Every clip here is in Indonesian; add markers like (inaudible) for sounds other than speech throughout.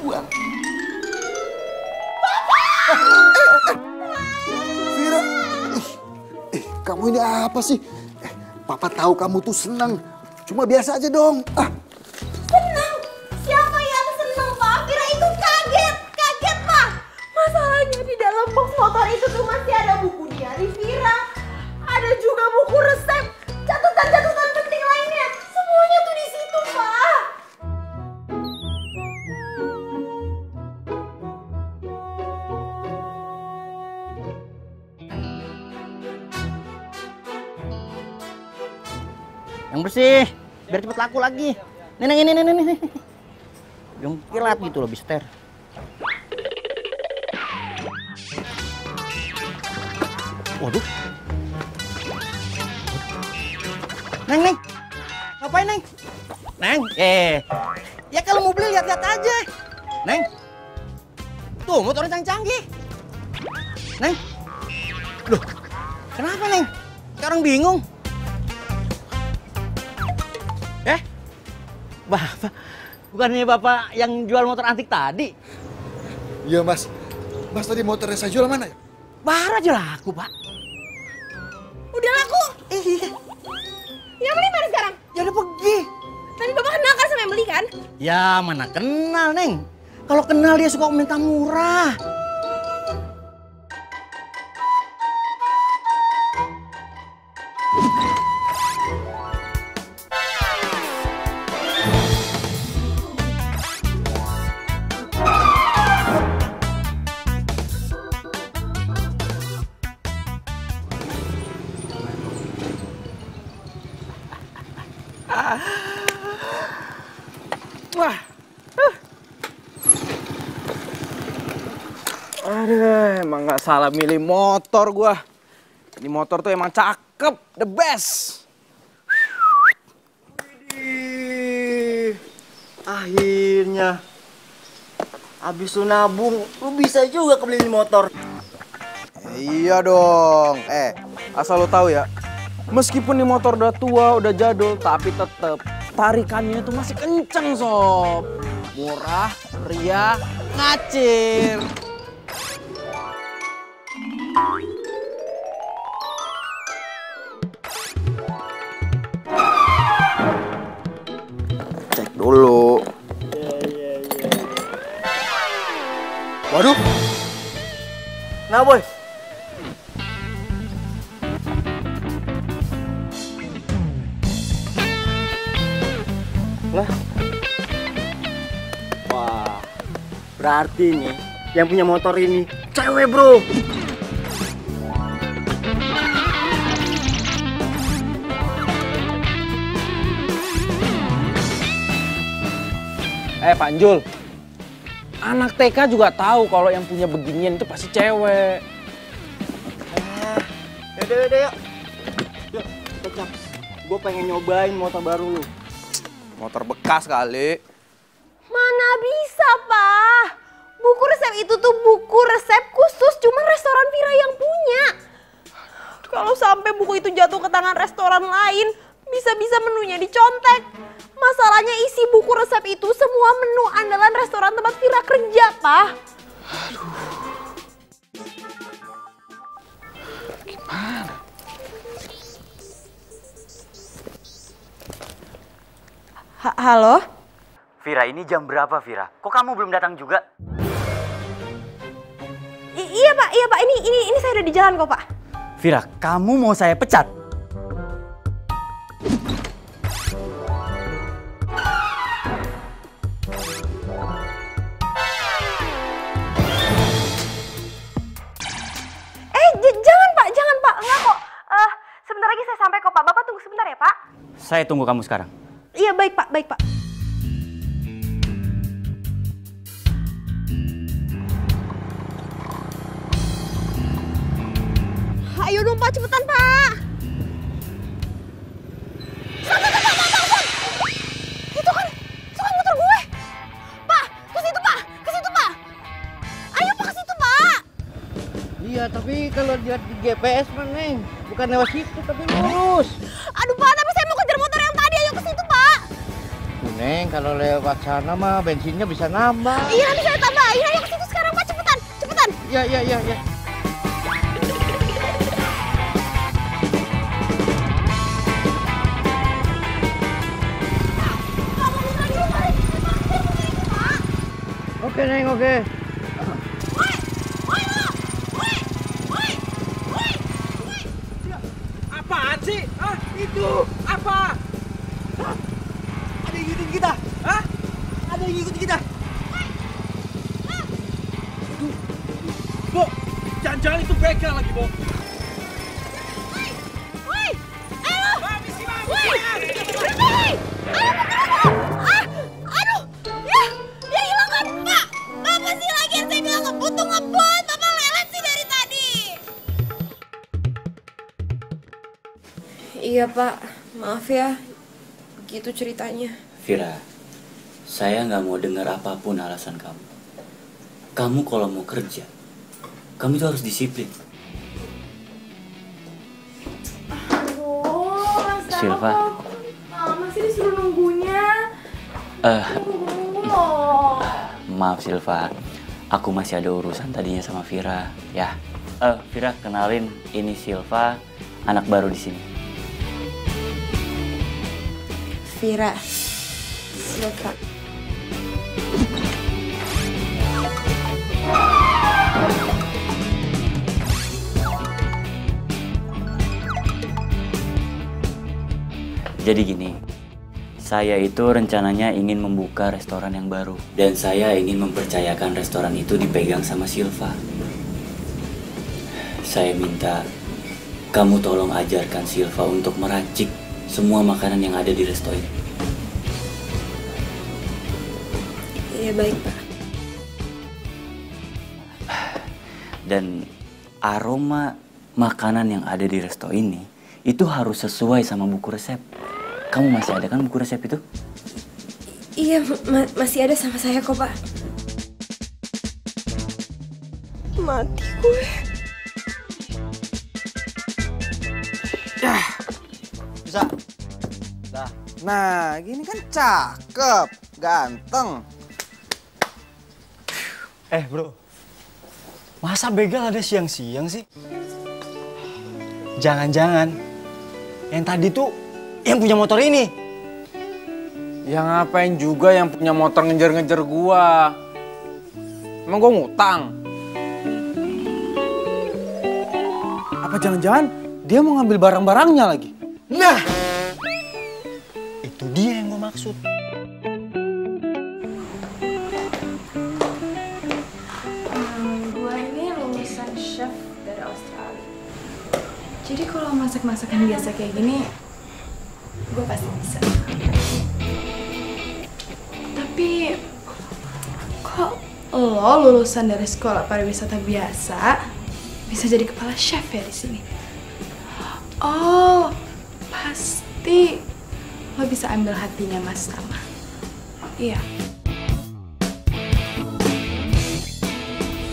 dijual. Vira, ih, ih, kamu ini apa sih? Eh, Papa tahu kamu tuh senang. Cuma biasa aja dong. Ah, bersih, biar cepet laku lagi. Nih, nih, nih, nih. Yang kilat gitu loh, bister. Waduh. Neng, Neng. Ngapain, Neng? Neng, eh. Ya kalau mau beli lihat-lihat aja. Neng. Tuh, motornya canggih-canggih. Neng. Loh, kenapa, Neng? Sekarang bingung. Bapak, bukannya Bapak yang jual motor antik tadi? iya mas. Mas tadi motornya saya jual mana ya? Baru aja laku, Pak. Udah laku. Iya, Yang beli mana sekarang? ya udah pergi. Tadi Bapak kenal kan sama yang beli kan? Ya, mana kenal, Neng. Kalau kenal dia suka minta murah. Salah milih motor gua. Ini motor tuh emang cakep, the best. Akhirnya habis lu nabung, lu bisa juga kebeli motor. Iya dong. Eh, asal lo tahu ya. Meskipun ini motor udah tua, udah jadul, tapi tetep tarikannya tuh masih kenceng sob. Murah, meriah, ngacir. Dulu. Waduh, Nah, boy. Lah. Wah. Berarti nih yang punya motor ini cewek, Bro. Eh Panjul, anak TK juga tahu kalau yang punya beginian itu pasti cewek. Yaudah, yaudah, yuk. Yuk, kecap. Gue pengen nyobain motor baru lu. Motor bekas kali. Mana bisa, Pak? Buku resep itu tuh buku resep khusus cuma restoran Vira yang punya. Kalau sampai buku itu jatuh ke tangan restoran lain, bisa-bisa menunya dicontek. Masalahnya isi buku resep itu semua menu andalan restoran tempat Vira kerja, Pak. Gimana? Halo? Vira, ini jam berapa, Vira? Kok kamu belum datang juga? I- iya, Pak. Iya, Pak. Ini ini ini saya udah di jalan kok, Pak. Vira, kamu mau saya pecat? Enggak kok. Eh, sebentar lagi saya sampai kok Pak. Bapak tunggu sebentar ya Pak. Saya tunggu kamu sekarang. Iya, baik Pak, baik Pak. Ayo dong Pak, cepetan Pak. Stop, stop, Iya, tapi kalau lihat di GPS mah, Neng. Bukan lewat situ, tapi lurus. Aduh Pak, tapi saya mau kejar motor yang tadi. Ayo ke situ Pak. Neng, kalau lewat sana mah bensinnya bisa nambah. Iya nanti saya tambahin. Ayo ke situ sekarang Pak, cepetan, cepetan. Iya, iya, iya, iya. Oke, Neng, oke. Lagi, Bo. Woi, ayo. Mami sih, Mami. Woi, berhenti. Ayo Ah, aduh, ya, ya hilang kan, Pak. Apa sih lagi yang saya bilang ngebut tuh ngebut, Bapak lelet sih dari tadi. Iya Pak, maaf ya, begitu ceritanya. Vira, saya nggak mau dengar apa pun alasan kamu. Kamu kalau mau kerja, kamu itu harus disiplin. Silva. Mama sih disuruh nunggunya. Eh, Nunggu loh. maaf Silva, aku masih ada urusan tadinya sama Vira, ya. Eh, Vira kenalin, ini Silva, anak baru di sini. Vira, Silva. Jadi gini, saya itu rencananya ingin membuka restoran yang baru. Dan saya ingin mempercayakan restoran itu dipegang sama Silva. Saya minta kamu tolong ajarkan Silva untuk meracik semua makanan yang ada di resto ini. Iya baik Pak. Dan aroma makanan yang ada di resto ini itu harus sesuai sama buku resep. Kamu masih ada kan buku resep itu? Iya ma- masih ada sama saya kok Pak. Mati gue. Bisa. Nah, gini kan cakep, ganteng. Eh bro, masa begal ada siang-siang sih? Jangan-jangan yang tadi tuh yang punya motor ini. Ya ngapain juga yang punya motor ngejar-ngejar gua? Emang gua ngutang? Apa jangan-jangan dia mau ngambil barang-barangnya lagi? Nah, itu dia yang gue maksud. Jadi kalau masak-masakan biasa kayak gini, gue pasti bisa. Tapi kok lo lulusan dari sekolah pariwisata biasa bisa jadi kepala chef ya di sini? Oh, pasti lo bisa ambil hatinya Mas Tama. Iya.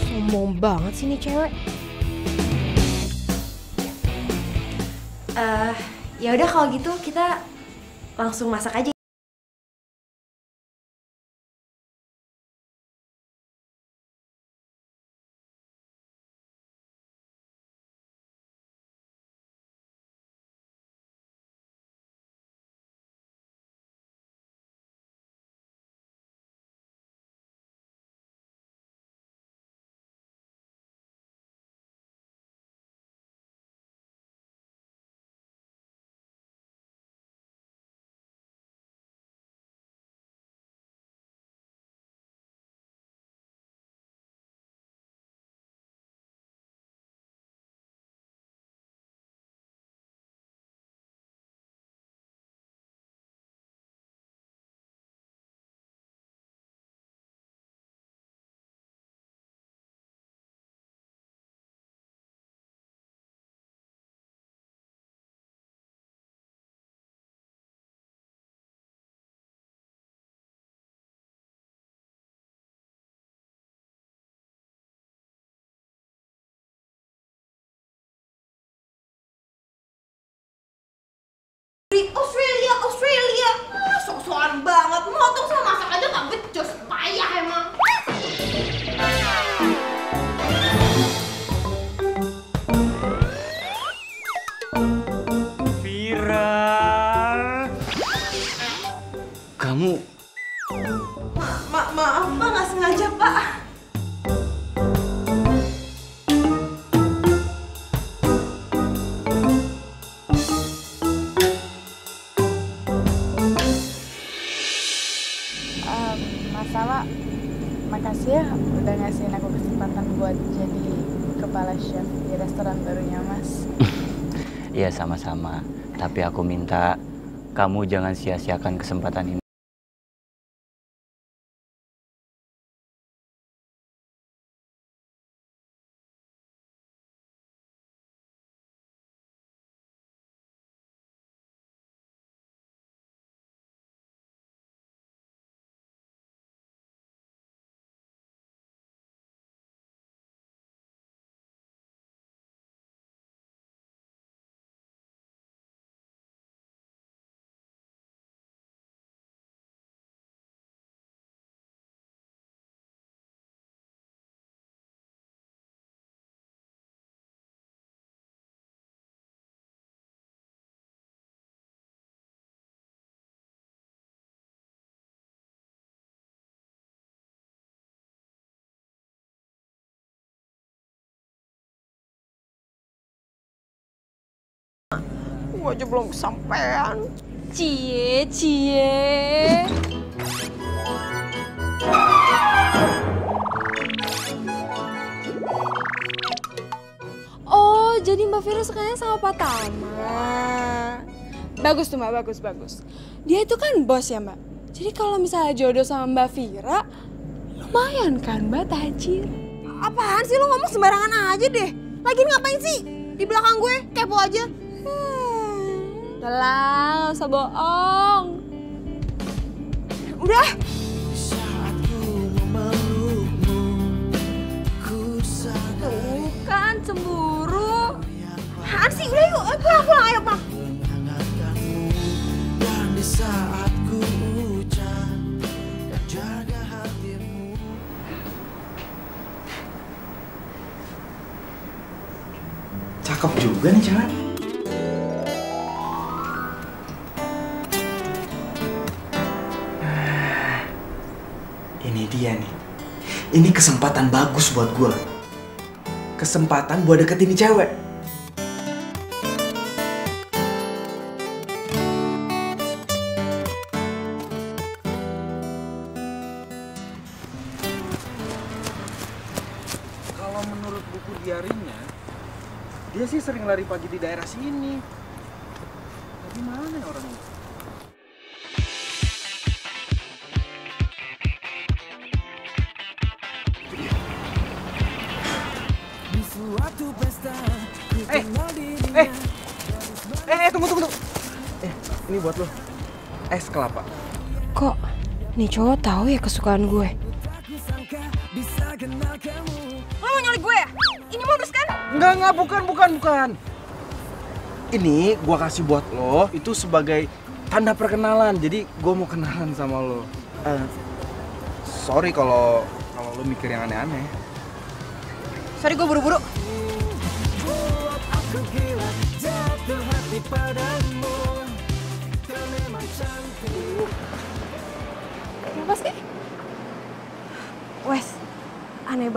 Sombong banget sih nih cewek. Eh, ya udah kalau gitu kita langsung masak aja. Di Australia, Australia. Ah, sok-sokan banget. Motong sama masak aja gak becus. Payah emang. Vira. Kamu makasih ya udah ngasihin aku kesempatan buat jadi kepala chef di restoran barunya mas (laughs) Iya sama-sama. Tapi aku minta kamu jangan sia-siakan kesempatan ini. Gua aja belum kesampean. Cie, cie. oh jadi mbak Vira sukanya sama Pak Tama bagus tuh mbak bagus bagus dia itu kan bos ya mbak jadi kalau misalnya jodoh sama mbak Vira lumayan kan mbak tajir Apaan sih lu ngomong sembarangan aja deh? Lagi ngapain sih? Di belakang gue, kepo aja. Udah lah, nggak usah bohong. Udah. Tuh kan cemburu. Apaan sih? Udah yuk, ayo pulang, pulang, ayo pulang. Cakep juga nih cewek. Ini kesempatan bagus buat gue. Kesempatan buat deketin nih cewek. Kalau menurut buku diarinya, dia sih sering lari pagi di daerah sini. Nih cowok tahu ya kesukaan gue? Lo mau nyulik gue ya? Ini modus kan? Enggak, enggak, bukan, bukan, bukan. Ini gua kasih buat lo itu sebagai tanda perkenalan. Jadi gua mau kenalan sama lo. Eh, sorry kalau kalau lo mikir yang aneh-aneh. Sorry gue buru-buru.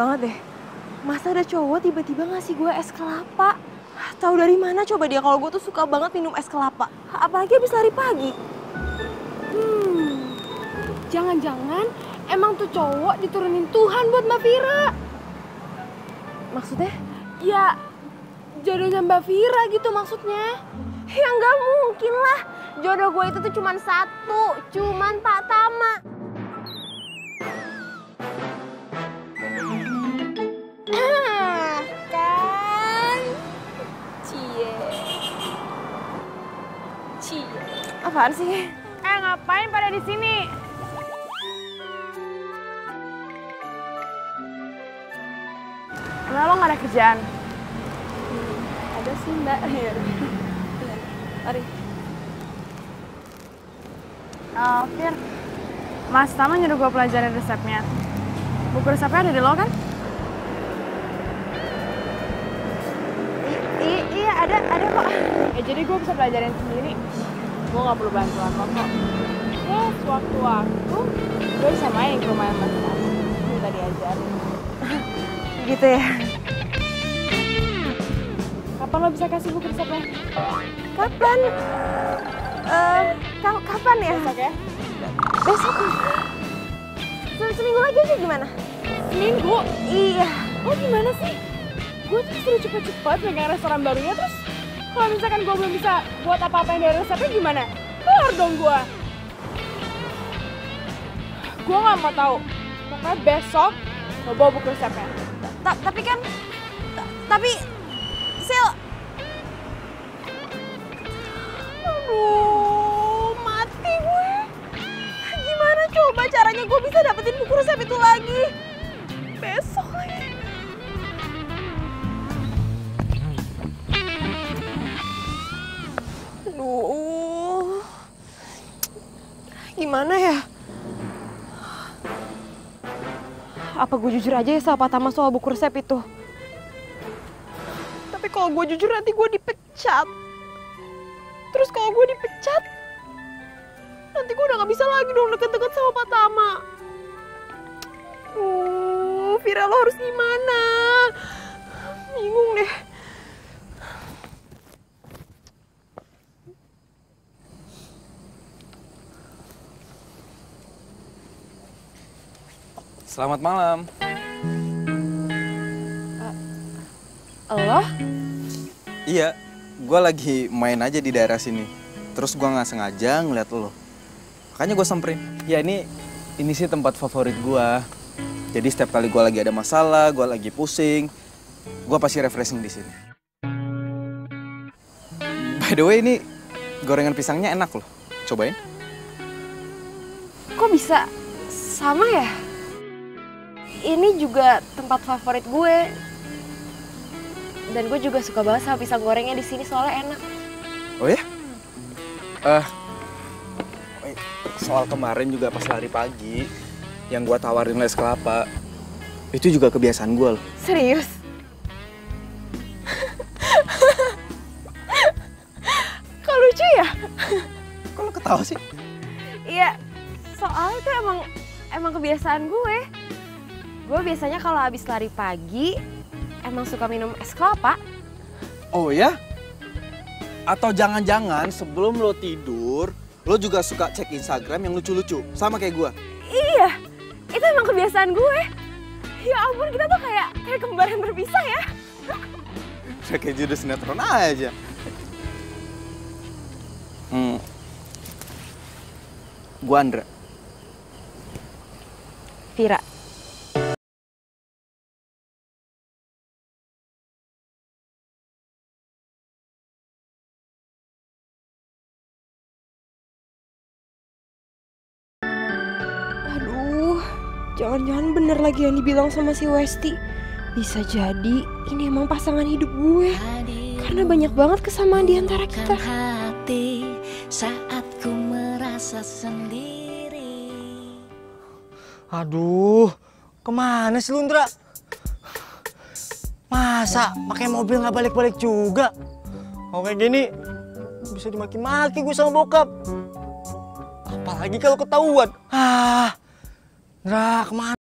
Banget deh. Masa ada cowok tiba-tiba ngasih gue es kelapa? Tahu dari mana coba dia kalau gue tuh suka banget minum es kelapa. Apalagi habis lari pagi. Hmm, jangan-jangan emang tuh cowok diturunin Tuhan buat Mbak Vira. Maksudnya? Ya, jodohnya Mbak Vira gitu maksudnya. Ya nggak mungkin lah. Jodoh gue itu tuh cuman satu, cuman Pak Tama. Apaan sih? Eh, ngapain pada di sini? Emang lo gak ada kerjaan? Ada sih mbak. (laughs) Mari. Uh, Fir, Mas Tama nyuruh gue pelajarin resepnya. Buku resepnya ada di lo kan? I- iya ada ada kok. Ya jadi gue bisa pelajarin sendiri. Gue gak perlu bantuan lo kok. Ya, sewaktu-waktu gue bisa main ke rumah Tama. Minta diajarin. Gitu ya. Kapan lo bisa kasih buku resepnya? Kapan? Eh, ka- kapan ya? Besok ya? Besok. Se- Seminggu lagi aja gimana? Seminggu? Iya. Lo gimana sih? Gue tuh disuruh cepet-cepet megang restoran barunya terus kalau misalkan gue belum bisa buat apa-apa yang dari resepnya gimana? Keluar dong gue. Gue gak mau tahu. Pokoknya besok lo bawa buku resepnya. Ta- tapi kan ta- tapi Sil Aduh, mati gue. Gimana coba caranya gue bisa dapetin buku resep itu lagi? Aduh. Gimana ya? Apa gue jujur aja ya sama Pak Tama soal buku resep itu? Tapi kalau gue jujur nanti gue dipecat. Terus kalau gue dipecat, nanti gue udah gak bisa lagi dong deket-deket sama Pak Tama. Vira lo harus gimana? Bingung deh. Selamat malam. Lo? Iya, gue lagi main aja di daerah sini. Terus gue nggak sengaja ngeliat lo. Makanya gue samperin. Ya ini, ini sih tempat favorit gue. Jadi setiap kali gue lagi ada masalah, gue lagi pusing, gue pasti refreshing di sini. By the way ini gorengan pisangnya enak loh. Cobain. Kok bisa sama ya? Ini juga tempat favorit gue. Dan gue juga suka banget sama pisang gorengnya di sini soalnya enak. Oh ya? Eh, soal kemarin juga pas lari pagi, yang gue tawarin les kelapa, itu juga kebiasaan gue loh. Serius? (laughs) Kok lucu ya? Kok lo ketawa sih? Iya, soalnya itu emang emang kebiasaan gue. Gue biasanya kalau habis lari pagi emang suka minum es kelapa. Oh ya? Atau jangan-jangan sebelum lo tidur, lo juga suka cek Instagram yang lucu-lucu, sama kayak gue. Iya, itu emang kebiasaan gue. Ya ampun, kita tuh kayak kayak kembar yang berpisah ya. (laughs) Kayak judul sinetron aja. Hmm. Gue Andra. Vira. Jangan-jangan bener lagi yang dibilang sama si Westi. Bisa jadi ini emang pasangan hidup gue. Karena banyak banget kesamaan di antara kita. hati saat ku merasa sendiri. Aduh, ke mana sih lu, Indra? Masa pakai mobil nggak balik-balik juga? Kalau kayak gini bisa dimaki-maki gue sama bokap. Apalagi kalau ketahuan. Ah, Indra ke mana?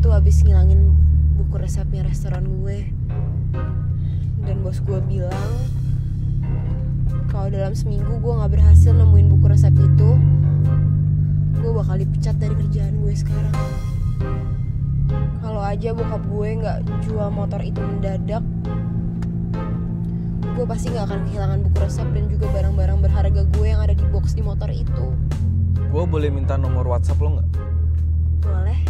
Tuh habis ngilangin buku resepnya restoran gue. Dan bos gue bilang kalau dalam seminggu gue nggak berhasil nemuin buku resep itu, gue bakal dipecat dari kerjaan gue sekarang. Kalau aja bokap gue nggak jual motor itu mendadak, gue pasti nggak akan kehilangan buku resep dan juga barang-barang berharga gue yang ada di box di motor itu. Gue boleh minta nomor WhatsApp lo nggak? Boleh?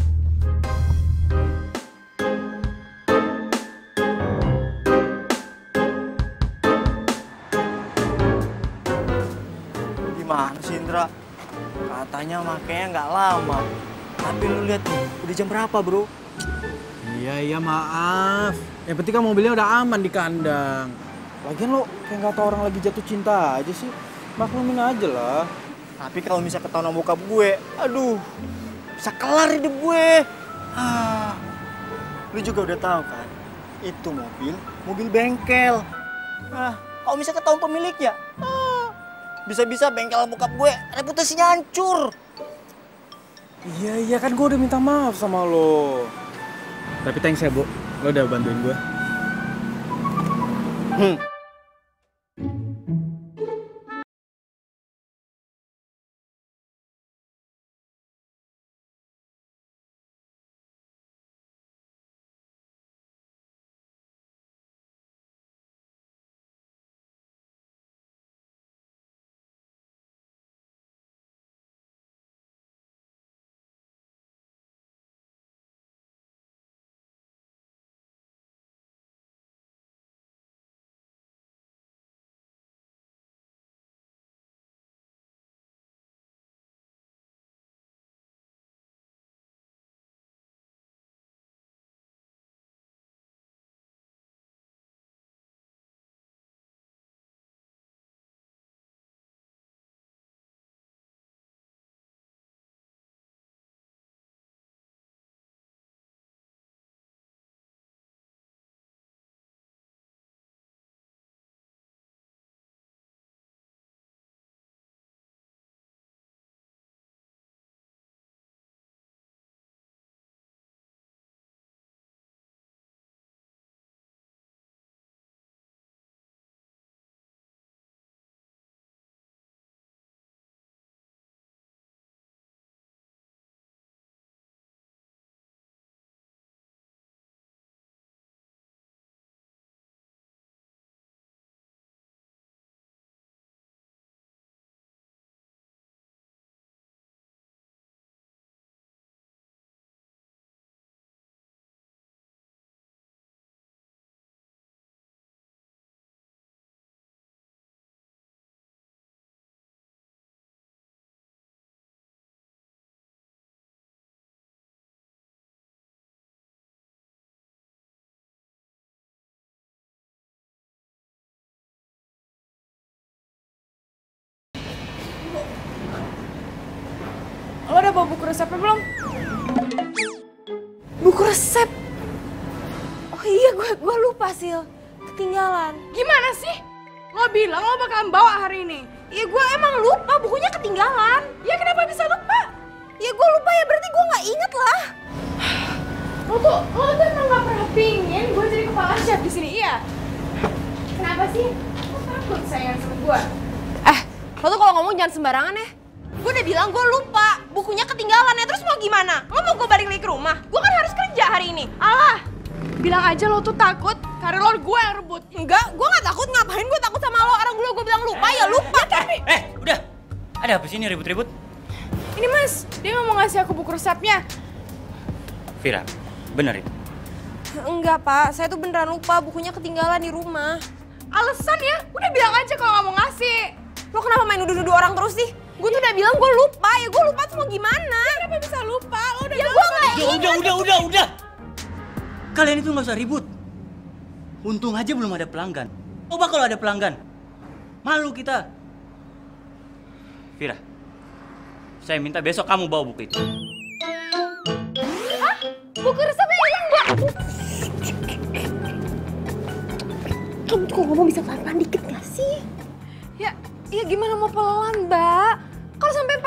Katanya makanya nggak lama. Tapi lu lihat nih, udah jam berapa bro? Iya iya maaf. Yang penting kan mobilnya udah aman di kandang. Lagian lo kayak nggak tau orang lagi jatuh cinta aja sih. Maklumin aja lah. Tapi kalau misalnya ketahuan sama bokap gue, aduh, bisa kelar hidup gue. Ah, lu juga udah tahu kan, itu mobil, mobil bengkel. Ah, kalau misalnya ketahuan pemiliknya, ah, bisa-bisa bengkel bokap gue reputasinya hancur. Iya iya kan gue udah minta maaf sama lo. Tapi thanks ya bu, lo udah bantuin gue. Hmm. Udah bawa buku resepnya belum? Buku resep. Oh iya, gue gue lupa sih. Ketinggalan. Gimana sih? Lo bilang lo bakalan bawa hari ini. Ya gue emang lupa, bukunya ketinggalan. Ya kenapa bisa lupa? Ya gue lupa ya, berarti gue nggak inget lah. Lo tuh, lo tuh emang gak pernah pingin gue jadi kepala chef di sini, iya? Kenapa sih? Lo takut sayang sama gue? Eh, lo tuh kalau ngomong jangan sembarangan ya. Gue udah bilang gue lupa, bukunya ketinggalan ya. Terus mau gimana? Lo mau gue balik lagi ke rumah? Gue kan harus kerja hari ini. Alah, bilang aja lo tuh takut karena lo gue yang rebut. Enggak, gue nggak takut. Ngapain gue takut sama lo? Orang dulu gue bilang lupa ya lupa. Eh, udah. Ada apa sih ini ribut-ribut? Ini mas, dia nggak mau ngasih aku buku resepnya. Vira, bener itu. Enggak pak, saya tuh beneran lupa bukunya ketinggalan di rumah. Alasan ya, udah bilang aja kalau nggak mau ngasih. Lo kenapa main nuduh-nuduh orang terus sih? Gue tuh udah bilang gue lupa, ya gue lupa tuh mau gimana? Kenapa bisa lupa? Lo udah Ya gue sama nggak Udah, udah, udah, udah, udah. Kalian itu nggak usah ribut. Untung aja belum ada pelanggan. Coba kalau ada pelanggan. Malu kita. Vira, saya minta besok kamu bawa buku itu. Buku resepnya hilang gua. Kamu tuh kok ngomong bisa pelan-pelan dikit gak sih? Ya, ya gimana mau pelan, Mbak?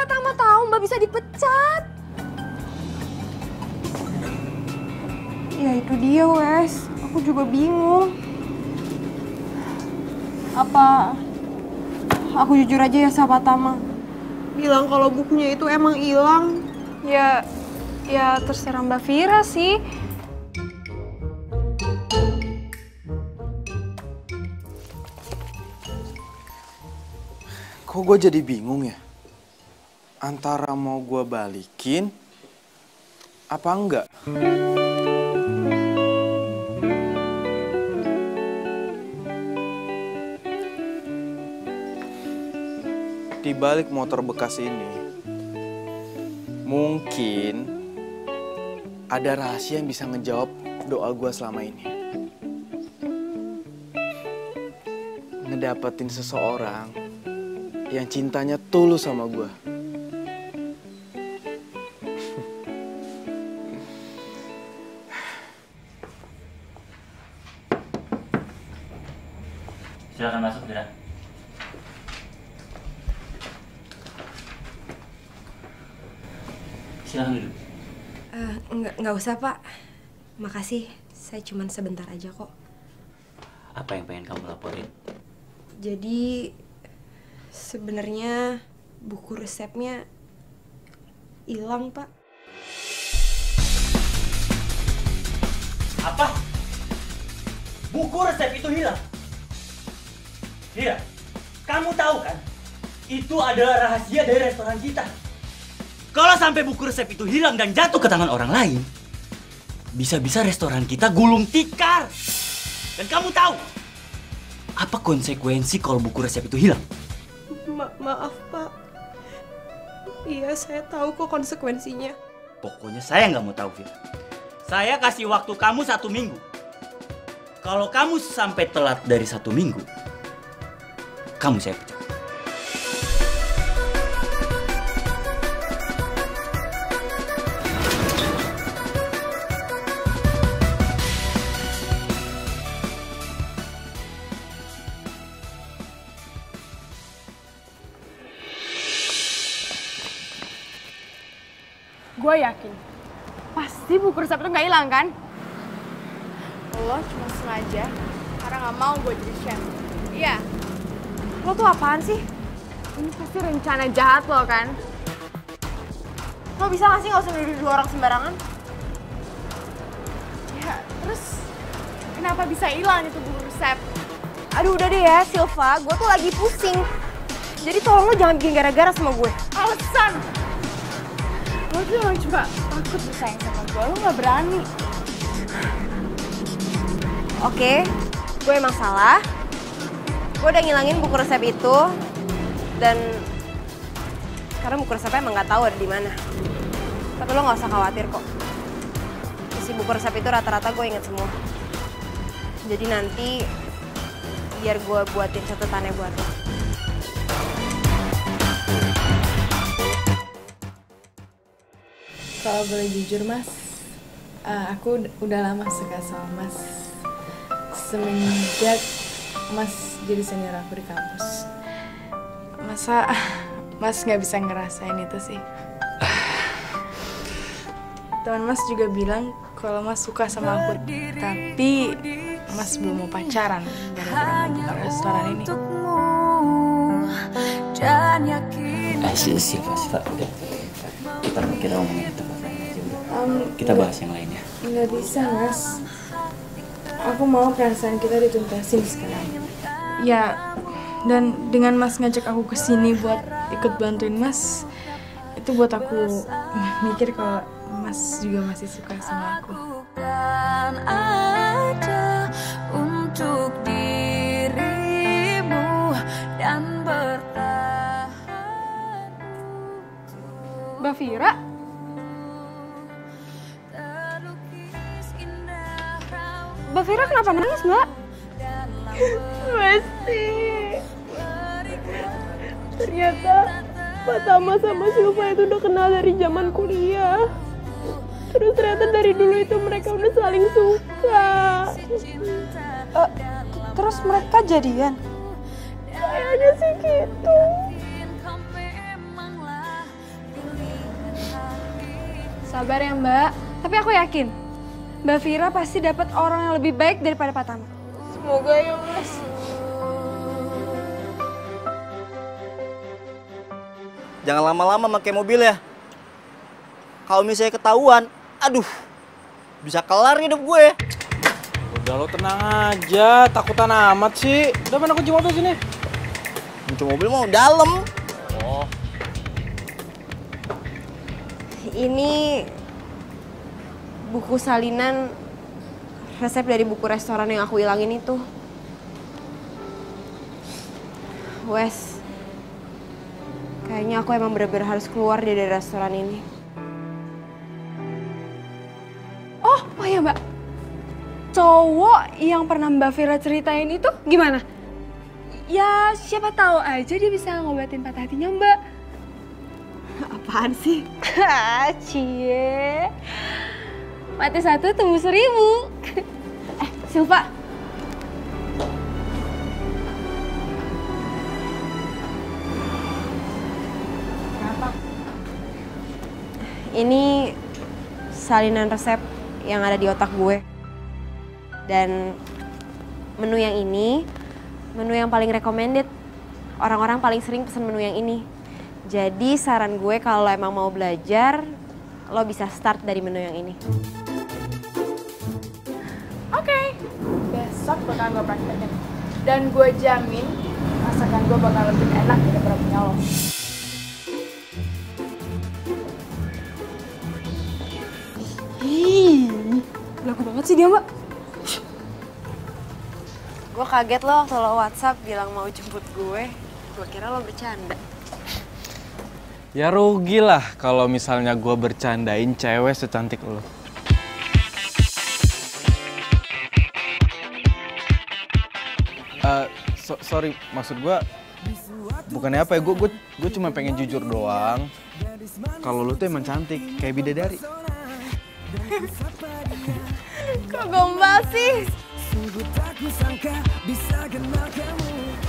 Tama tahu, Mbak bisa dipecat. itu dia, Wes. Aku juga bingung. Apa aku jujur aja ya sama Tama? Bilang kalau bukunya itu emang hilang. Ya, ya terserah Mbak Vira sih. Kok gue jadi bingung ya? Antara mau gue balikin apa enggak? Di balik motor bekas ini, mungkin ada rahasia yang bisa ngejawab doa gue selama ini. Ngedapetin seseorang yang cintanya tulus sama gue. Nggak nggak usah pak. Makasih. Saya cuman sebentar aja kok. Apa yang pengen kamu laporin? Jadi sebenarnya buku resepnya hilang pak. Apa? Buku resep itu hilang? Iya, kamu tahu kan? Itu adalah rahasia dari restoran kita. Kalau sampai buku resep itu hilang dan jatuh ke tangan orang lain, bisa-bisa restoran kita gulung tikar. Dan kamu tahu apa konsekuensi kalau buku resep itu hilang? Ma- maaf pak. Iya saya tahu kok konsekuensinya. Pokoknya saya nggak mau tahu, Vira. Saya kasih waktu kamu satu minggu. Kalau kamu sampai telat dari satu minggu, kamu saya pecat. Gue yakin. Pasti buku resep itu nggak hilang kan? Lo cuma sengaja karena nggak mau gue jadi chef. Iya. Lo tuh apaan sih? Ini pasti rencana jahat lo kan? Lo bisa gak sih gak usah nuduh dua orang sembarangan? Ya, terus kenapa bisa hilang itu buku resep? Aduh udah deh ya Silva, gue tuh lagi pusing. Jadi tolong lo jangan bikin gara-gara sama gue. Alasan! Lo tuh emang cuma takut bersaing sama gue, lo nggak berani. Oke, gue emang salah. Gue udah ngilangin buku resep itu dan karena buku resepnya emang nggak tahu ada di mana. Tapi lo nggak usah khawatir kok. Isi buku resep itu rata-rata gue inget semua. Jadi nanti biar gue buatin catatannya buat lo. Kalau boleh jujur mas, eh, aku ud- udah lama suka sama mas. Semenjak mas jadi senior aku di kampus. Masa (laughs) mas nggak bisa ngerasain itu sih? Teman mas juga bilang kalau mas suka sama aku, tapi mas belum mau pacaran gara-gara restoran ini. Eh, sih, Siva, udah. Kita, kita ngomongin di udah. Kita bahas yang lainnya. Nggak bisa, Mas. Aku mau perasaan kita dituntasin sekarang. Ya, dan dengan Mas ngajak aku ke sini buat ikut bantuin Mas, itu buat aku mikir kalau Mas juga masih suka sama aku. Bukan ada untuk dirimu dan bertahan Mbak Vira, Mbak Vira kenapa nangis, Mbak? Mesti. Ternyata Pak Tama sama Silva itu udah kenal dari zaman kuliah. Terus ternyata dari dulu itu mereka udah saling suka. Eh, terus mereka jadian? Kayaknya sih gitu. Sabar ya Mbak, tapi aku yakin Mbak Vira pasti dapat orang yang lebih baik daripada Pak Tama. Semoga ya mas. Jangan lama-lama pakai mobil ya. Kalau misalnya ketahuan, aduh, bisa kelar hidup gue. Udah lo tenang aja, takutan amat sih. Udah mana kunci mobil sini? Kunci mobil mau dalam. Ini buku salinan resep dari buku restoran yang aku hilangin itu. Wes, kayaknya aku emang bener-bener harus keluar dari restoran ini. Oh, oh ya Mbak. Cowok yang pernah Mbak Vira ceritain itu gimana? Ya siapa tahu aja dia bisa ngobatin patah hatinya Mbak. Apaan sih? (laughs) Cie. Mati satu tumbuh seribu. eh, Silva. Ini salinan resep yang ada di otak gue. Dan menu yang ini, menu yang paling recommended. Orang-orang paling sering pesan menu yang ini. Jadi saran gue kalau emang mau belajar, lo bisa start dari menu yang ini. Oke. Besok bakal gue praktekin. Dan gue jamin masakan gue bakal lebih enak daripada punya lo. Ih, lagu banget sih dia mbak. Gue kaget lo waktu lo WhatsApp bilang mau jemput gue. Gue kira lo bercanda. Ya rugi lah kalau misalnya gue bercandain cewek secantik lo. So- sorry, maksud gue bukannya apa ya? Gue gue gue cuma pengen jujur doang. Kalau lu tuh emang cantik, kayak bidadari. (laughs) Kok gombal sih?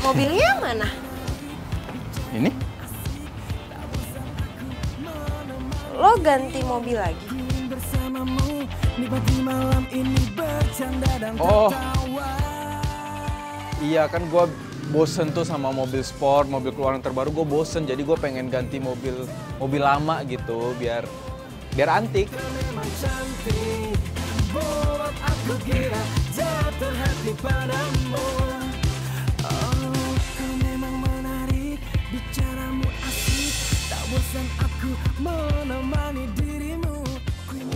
Mobilnya mana? Ini? Lo ganti mobil lagi? Oh. Iya kan gue bosen tuh sama mobil sport, mobil keluaran terbaru gue bosen. Jadi gue pengen ganti mobil mobil lama gitu biar biar antik.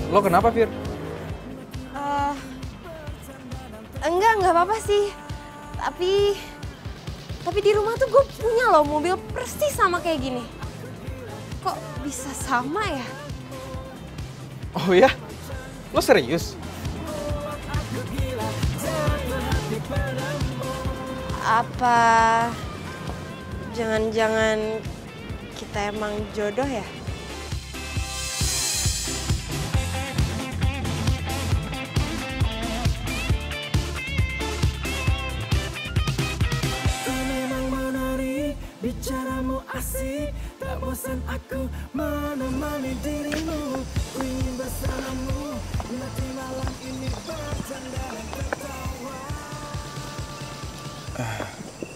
Lo kenapa Fir? Eh, enggak, enggak apa-apa sih. Tapi, tapi di rumah tuh gue punya loh mobil persis sama kayak gini. Kok bisa sama ya? Oh ya? Lo serius? Apa jangan-jangan kita emang jodoh ya?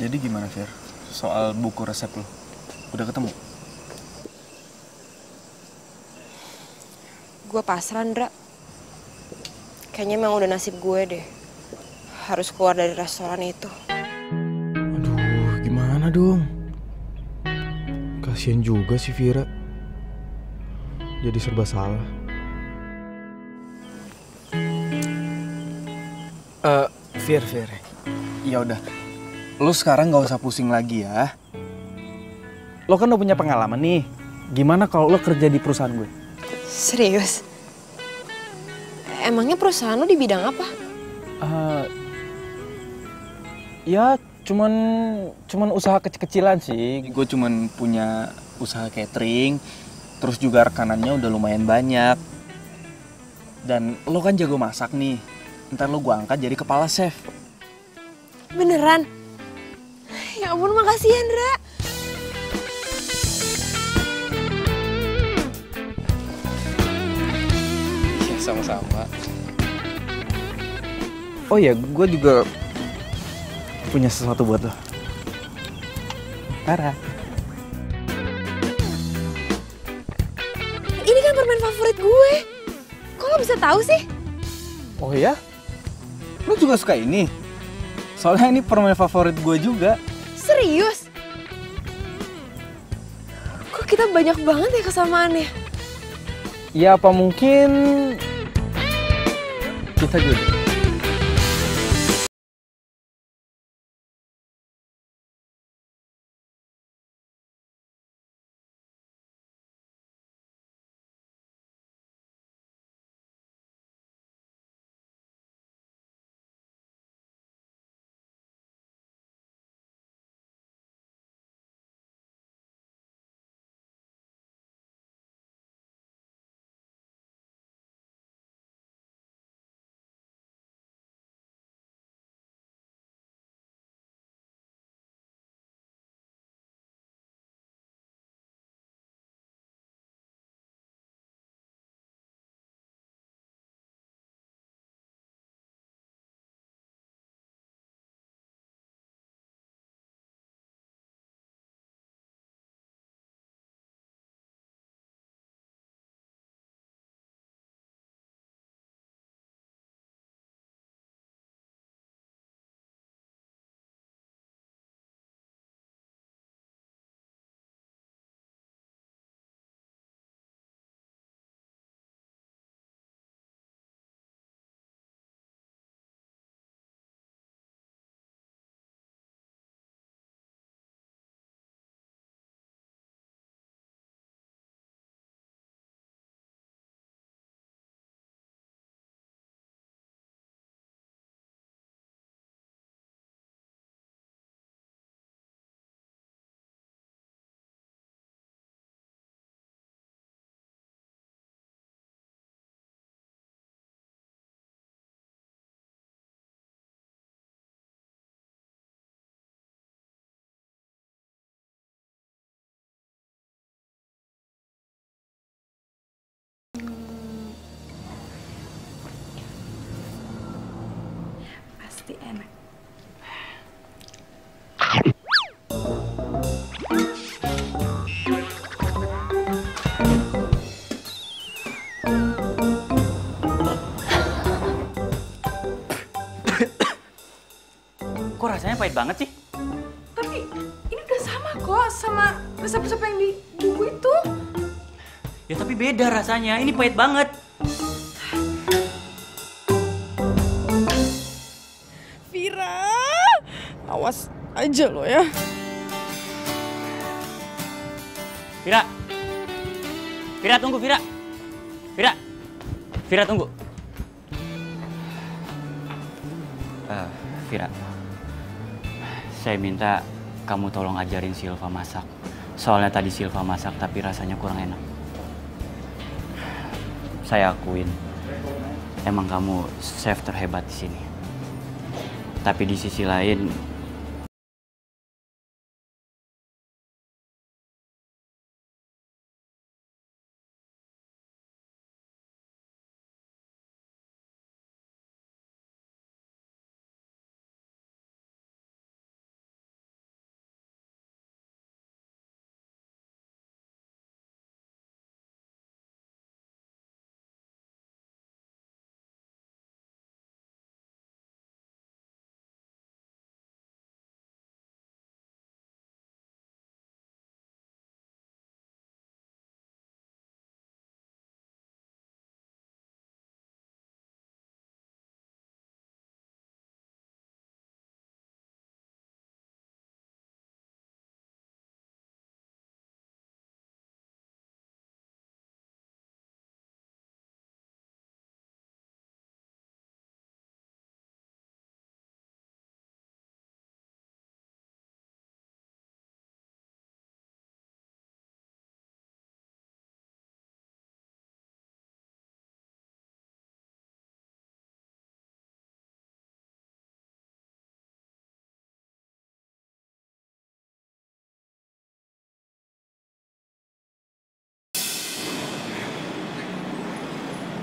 Jadi gimana Fir? Soal buku resep lo? Udah ketemu? Gue pasrah, Ndra. Kayaknya emang udah nasib gue deh. Harus keluar dari restoran itu. Aduh, gimana dong? Kasian juga si Vira. Jadi serba salah. Eh, Fir, Fir. Ya udah. Lu sekarang nggak usah pusing lagi ya. Lo kan udah punya pengalaman nih. Gimana kalau lo kerja di perusahaan gue? Serius? Emangnya perusahaan lo di bidang apa? Eh, ya cuman cuman usaha kecil-kecilan sih. Gue cuman punya usaha catering, terus juga rekanannya udah lumayan banyak. Dan lo kan jago masak nih. Ntar lo gue angkat jadi kepala chef. Beneran? Ya ampun, makasih ya. Ya sama-sama. Oh iya, gue juga punya sesuatu buat lo. Tara. Ini kan permen favorit gue. Kok lo bisa tahu sih? Oh ya? Lo juga suka ini? Soalnya ini permen favorit gue juga. Serius? Kok kita banyak banget ya kesamaannya? Ya apa mungkin kita jodoh? Pasti enak. Kok rasanya pahit banget sih? Tapi ini udah sama kok sama resep-resep yang di buku itu. Ya tapi beda rasanya, ini pahit banget. Aja lo ya. Vira. Vira tunggu Vira. Vira. Vira tunggu. Eh, Vira. Saya minta kamu tolong ajarin Silva masak. Soalnya tadi Silva masak tapi rasanya kurang enak. Saya akuin. Emang kamu chef terhebat di sini. Tapi di sisi lain,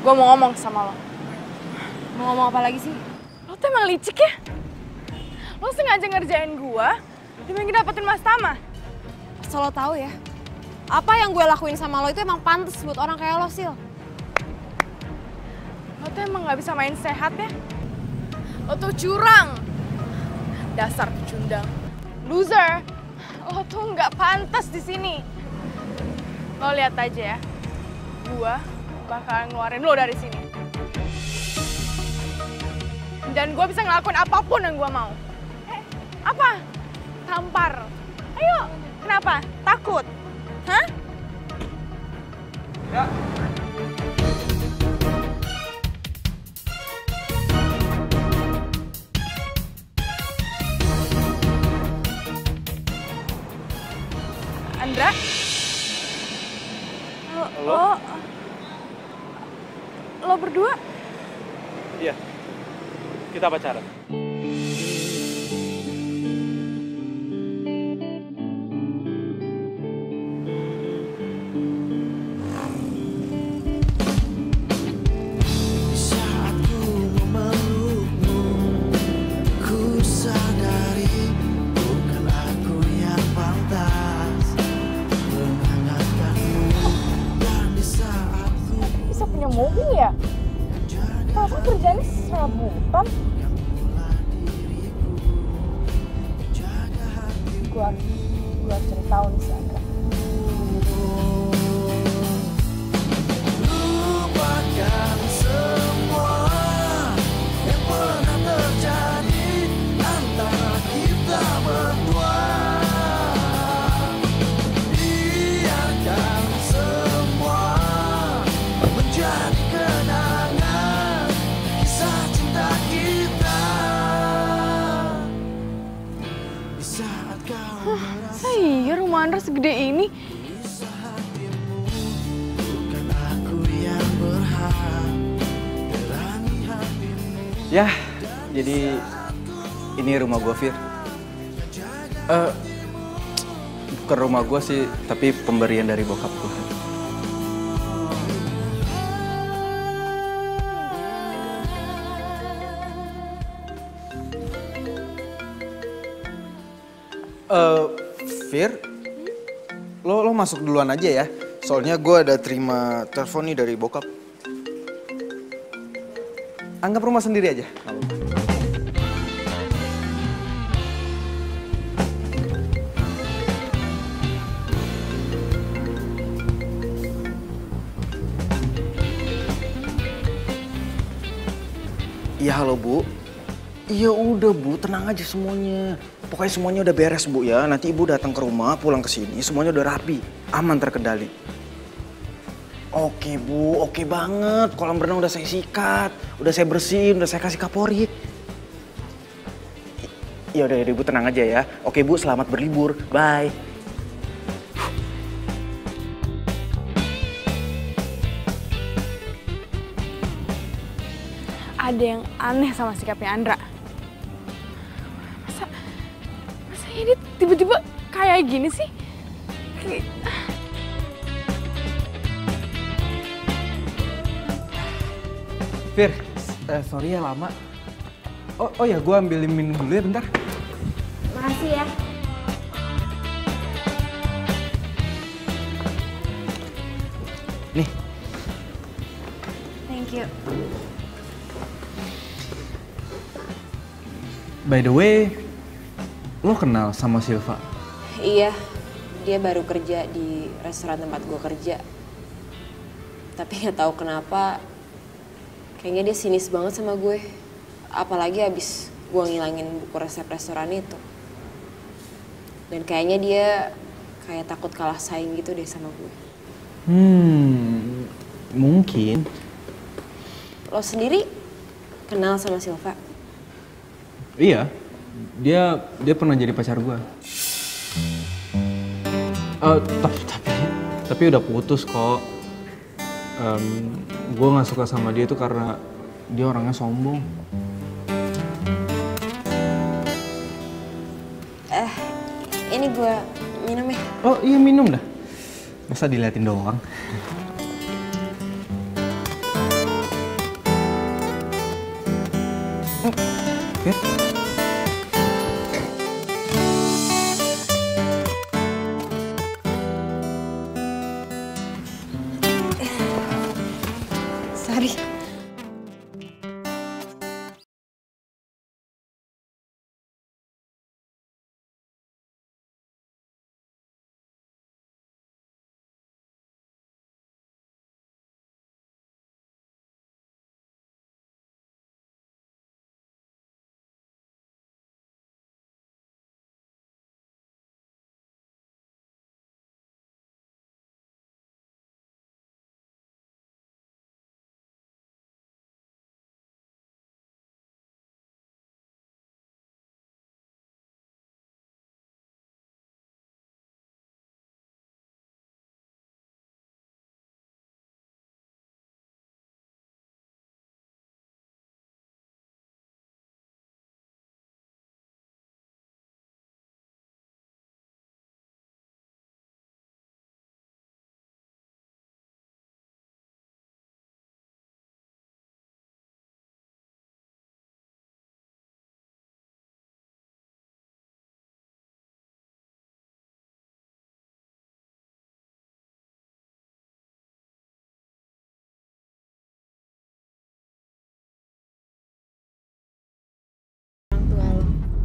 Gue mau ngomong sama lo. Mau ngomong apa lagi sih? Lo tuh emang licik ya? Lo sengaja ngerjain gua demi ngedapetin Mas Tama. Asal lo tahu ya, apa yang gue lakuin sama lo itu emang pantas buat orang kayak lo, Sil. Lo tuh emang gak bisa main sehat ya? Lo tuh curang. Dasar pecundang. Loser. Lo tuh nggak pantas di sini. Lo lihat aja ya. Gua bakalan ngeluarin lo dari sini. Dan gue bisa ngelakuin apa pun yang gue mau. Eh, apa? Tampar. Ayo, kenapa? Takut? Hah? Andra? Lo, lo, lo berdua? Iya. Kita pacaran. Gua sih, tapi pemberian dari bokap gua. Eh, Fir, lo lo masuk duluan aja ya. Soalnya gua ada terima telepon nih dari bokap. Anggap rumah sendiri aja. nggak halo bu. Iya udah bu, tenang aja semuanya. Pokoknya semuanya udah beres bu ya. Nanti ibu datang ke rumah, pulang ke sini, semuanya udah rapi, aman terkendali. Oke bu, oke banget. Kolam renang udah saya sikat, udah saya bersihin, udah saya kasih kaporit. Ya udah, ibu tenang aja ya. Oke bu, selamat berlibur. Bye. Ada yang aneh sama sikapnya Andra. Masa, masa ini tiba-tiba kayak gini sih? Fir, eh, sorry ya lama. Oh, oh ya, gue ambilin minum dulu ya bentar. Makasih ya. Nih, Thank you. By the way, lo kenal sama Silva? Iya, dia baru kerja di restoran tempat gue kerja. Tapi nggak tahu kenapa, kayaknya dia sinis banget sama gue. Apalagi abis gue ngilangin buku resep restoran itu. Dan kayaknya dia kayak takut kalah saing gitu deh sama gue. Hmm, mungkin. Lo sendiri kenal sama Silva? Iya, dia dia pernah jadi pacar gue. Eh, tapi tapi tapi udah putus kok. gue nggak suka sama dia itu karena dia orangnya sombong. Eh, ini gue minum ya. Oh iya minum dah. Masa diliatin doang?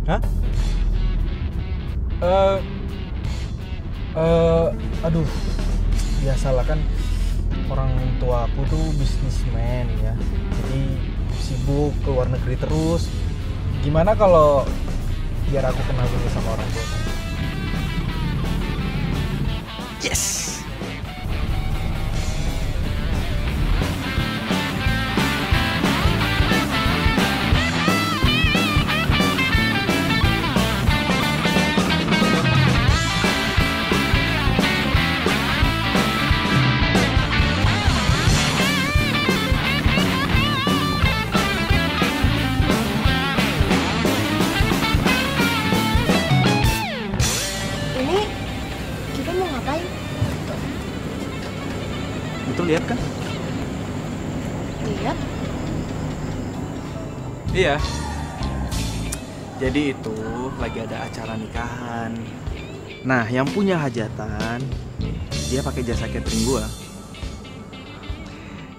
Hah? Eh, eh, aduh, biasalah kan orang tua aku tuh bisnismen ya, jadi sibuk ke luar negeri terus. Gimana kalau biar aku kenal dulu sama orang tua? Yes. Lagi ada acara nikahan. Nah, yang punya hajatan dia pakai jasa catering gua.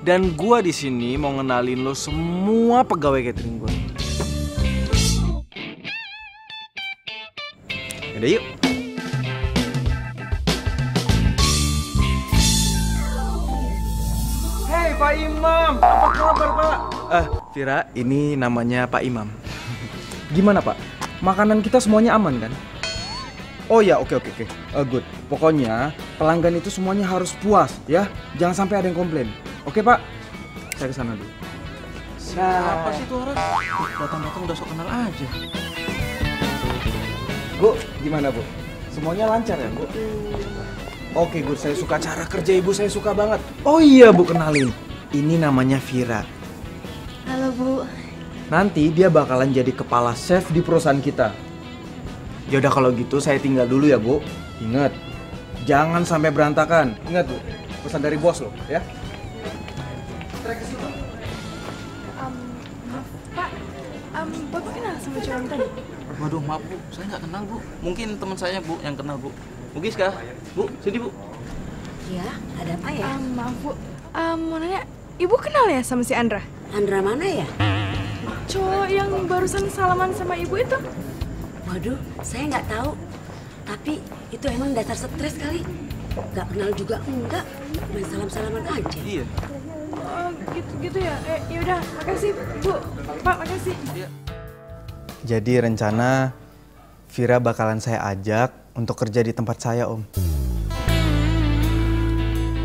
Dan gua di sini mau ngenalin lo semua pegawai catering gua. Yaudah yuk. Hei Pak Imam, apa kabar Pak? Eh, Vira, ini namanya Pak Imam. Gimana Pak? Makanan kita semuanya aman kan? Oh ya, oke oke oke. Eh, good. Pokoknya pelanggan itu semuanya harus puas ya. Jangan sampai ada yang komplain. Oke Pak? Saya ke sana dulu. Siapa sih tuh orang? Datang-datang udah sok kenal aja. Bu, gimana Bu? Semuanya lancar ya Bu? Oke Bu, saya suka cara kerja Ibu, saya suka banget. Oh iya Bu, kenalin. Ini namanya Vira. Halo Bu. Nanti dia bakalan jadi kepala chef di perusahaan kita. Yaudah kalau gitu saya tinggal dulu ya Bu. Ingat, jangan sampai berantakan. Ingat Bu, pesan dari bos loh ya. maaf Pak, Em, Bapak kenal sama cowok tadi? Waduh, maaf Bu, saya nggak kenal Bu. Mungkin teman saya Bu yang kenal Bu. Bu Giska, Bu, sini Bu. Ya, ada apa ya? Em, maaf Bu, Em, mau nanya, Ibu kenal ya sama si Andra? Andra mana ya? Cowok yang barusan salaman sama Ibu itu? Waduh, saya nggak tahu. Tapi itu emang dasar stres kali. Nggak kenal juga enggak. Main salam-salaman aja. Iya. Oh, gitu-gitu ya? Eh, yaudah, makasih Bu. Pak, makasih. Jadi rencana Vira bakalan saya ajak untuk kerja di tempat saya Om.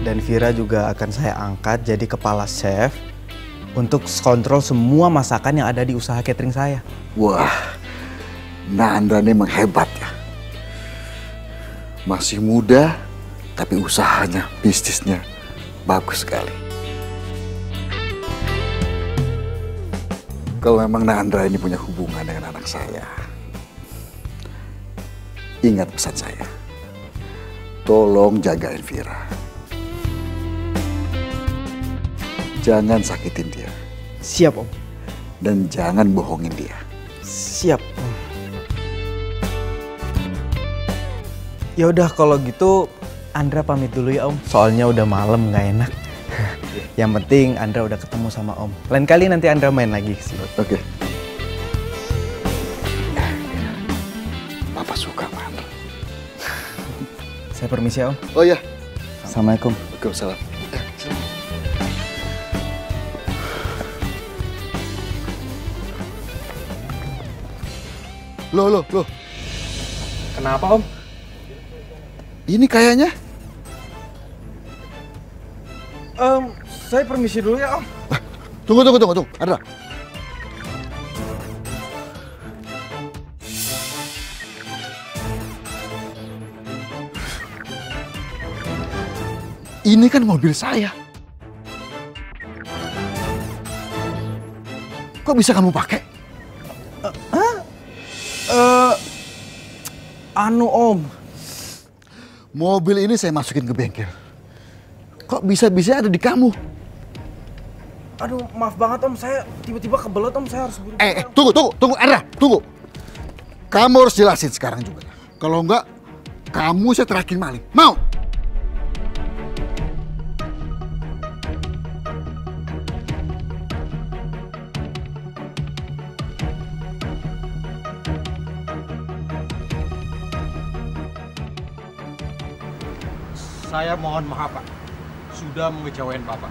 Dan Vira juga akan saya angkat jadi kepala chef untuk kontrol semua masakan yang ada di usaha catering saya. Wah, Nanda ini memang hebat ya. Masih muda, tapi usahanya, bisnisnya bagus sekali. Kalau memang Nandra ini punya hubungan dengan anak saya, ingat pesan saya. Tolong jagain Vira. Jangan sakitin dia. Siap Om. Dan jangan bohongin dia. Siap. Om. Ya udah kalau gitu Andra pamit dulu ya Om. Soalnya udah malam nggak enak. (laughs) Yang penting Andra udah ketemu sama Om. Lain kali nanti Andra main lagi ke sini. Oke. Papa suka Andra. Saya permisi ya Om. Oh iya. Assalamualaikum. Waalaikumsalam. Loh, loh, loh. Kenapa Om? Ini kayaknya Em, saya permisi dulu ya Om. Tunggu, tunggu, tunggu, tunggu. Andra. Ini kan mobil saya. Kok bisa kamu pakai? Anu Om. Mobil ini saya masukin ke bengkel. Kok bisa-bisa ada di kamu? Aduh, maaf banget Om. Saya tiba-tiba kebelet Om. Saya harus buru. Eh, eh, tunggu, tunggu, tunggu, Andra, tunggu. Kamu harus jelasin sekarang juga. Kalau enggak, kamu saya terakin maling. Mau? Saya mohon maaf Pak, sudah mengecewain Bapak.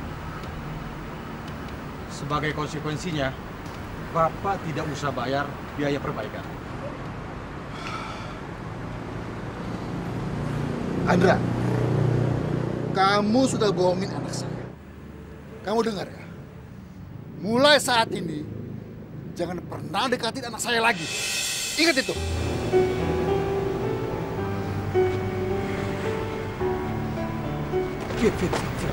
Sebagai konsekuensinya, Bapak tidak usah bayar biaya perbaikan. Andra, kamu sudah bohongin anak saya. Kamu dengar ya? Mulai saat ini, jangan pernah dekatin anak saya lagi. Ingat itu. Fit, fit, fit.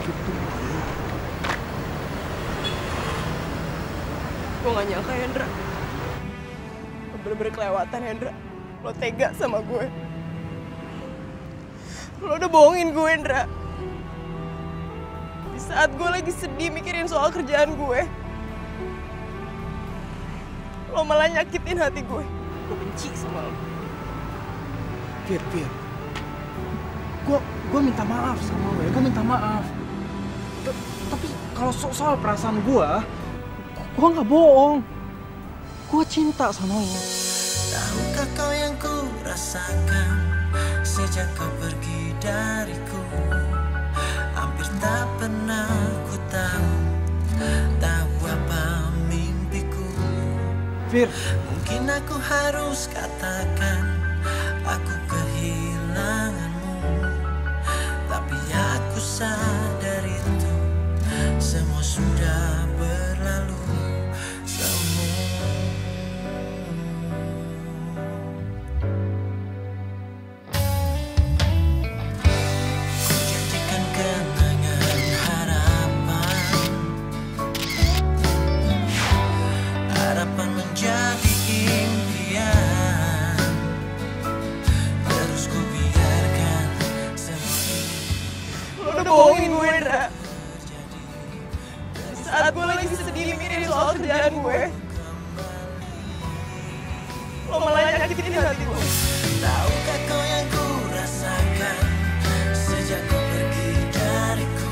Gue gak nyangka Hendra. Bener-bener kelewatan Hendra. Lo tega sama gue. Lo udah bohongin gue Hendra. Di saat gue lagi sedih mikirin soal kerjaan gue. Lo malah nyakitin hati gue. Gue benci sama lo. Fir, Fir. Gue minta maaf sama lo ya. Gue minta maaf. T- Tapi kalau so- soal perasaan gue, gue nggak bohong. Gue cinta sama lo. Tahukah kau yang ku rasakan Sejak kau pergi dariku Hampir tak pernah ku tahu Tahu apa mimpiku Fir, Mungkin aku harus katakan aku soal kerjaan gue. Lo malah nyakitin hati gue. Tahukah kau yang ku rasakan Sejak kau pergi dariku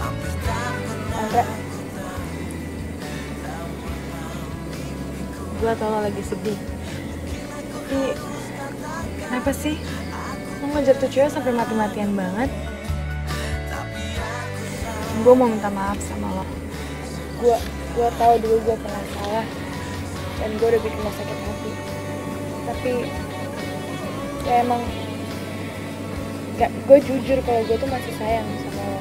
Hampir tak pernah Andra. Gue tau lo lagi sedih. Tapi kenapa sih? Lo ngejar tuh cewek sampai mati-matian banget. Gue mau minta maaf sama lo. Gue gue tahu dulu gue pernah salah dan gue udah bikin lo sakit hati. Tapi ya emang gak gue jujur kalau gue tuh masih sayang sama lo.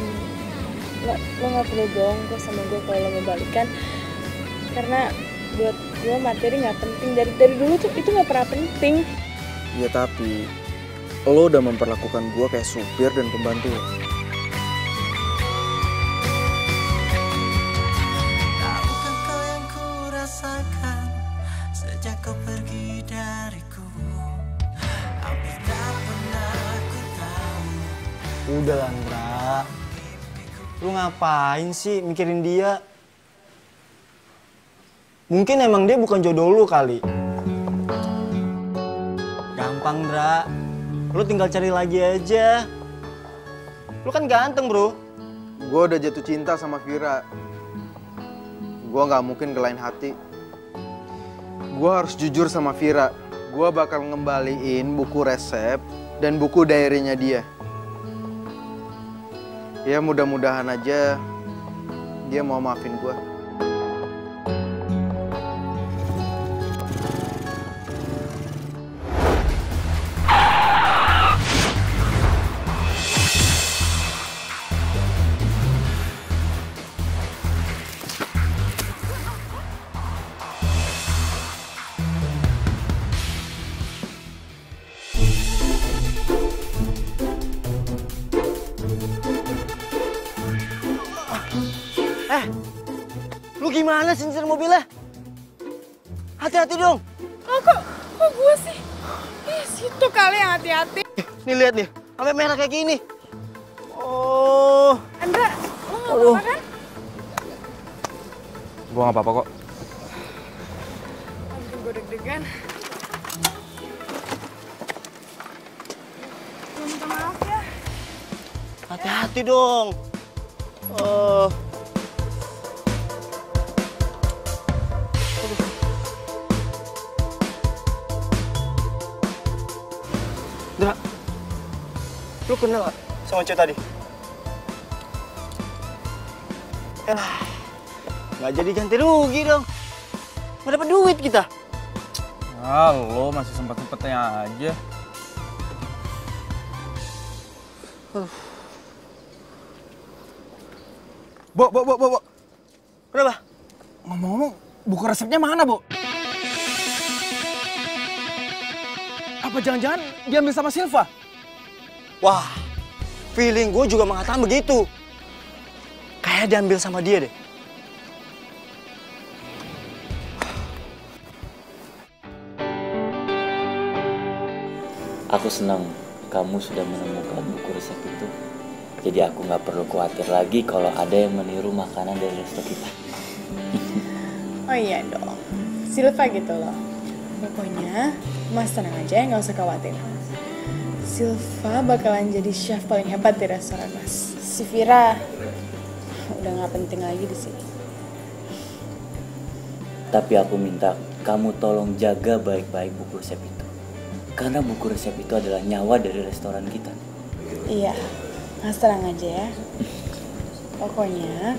Em, lo lo nggak perlu bohong kok sama gue kalau lo mau balikan karena buat gue materi nggak penting dari dari dulu tuh itu nggak pernah penting Ya tapi lo udah memperlakukan gue kayak supir dan pembantu Udah Landra. Lu ngapain sih mikirin dia? Mungkin emang dia bukan jodoh lu kali. Gampang, Dra. Lu tinggal cari lagi aja. Lu kan ganteng, bro. Gue udah jatuh cinta sama Vira. Gue nggak mungkin kelain hati. Gue harus jujur sama Vira. Gue bakal ngembaliin buku resep dan buku diary-nya dia. Ya mudah-mudahan aja dia mau maafin gue. Sih nyetir mobilnya? Hati-hati dong. Oh, kok, kok gue sih? Ih, situ kali yang hati-hati. Nih lihat nih, sampai merah kayak gini. Oh, Andra, lo gak Aduh. apa-apa kan? Gue nggak apa-apa kok. Aduh, gue deg-degan. Minta maaf ya. hati-hati dong. Oh. Dra, lu kenal gak sama cewek tadi? Eh, nggak jadi ganti rugi dong. Nggak dapat duit kita. Ah, lo masih sempat-sempatnya aja. Bo, bo, bo, bo, bo. Kenapa? Ngomong-ngomong, buku resepnya mana, Bu? Apa jangan-jangan diambil sama Silva? Wah, feeling gue juga mengatakan begitu. Kayak diambil sama dia deh. Aku senang kamu sudah menemukan buku resep itu. Jadi aku nggak perlu khawatir lagi kalau ada yang meniru makanan dari resto kita. (laughs) Oh iya dong, Silva gitu loh. Pokoknya, Mas tenang aja ya, nggak usah khawatir. Silva bakalan jadi chef paling hebat di restoran Mas. Si Vira udah nggak penting lagi di sini. Tapi aku minta kamu tolong jaga baik-baik buku resep itu. Karena buku resep itu adalah nyawa dari restoran kita. Iya, Mas tenang aja ya. Pokoknya,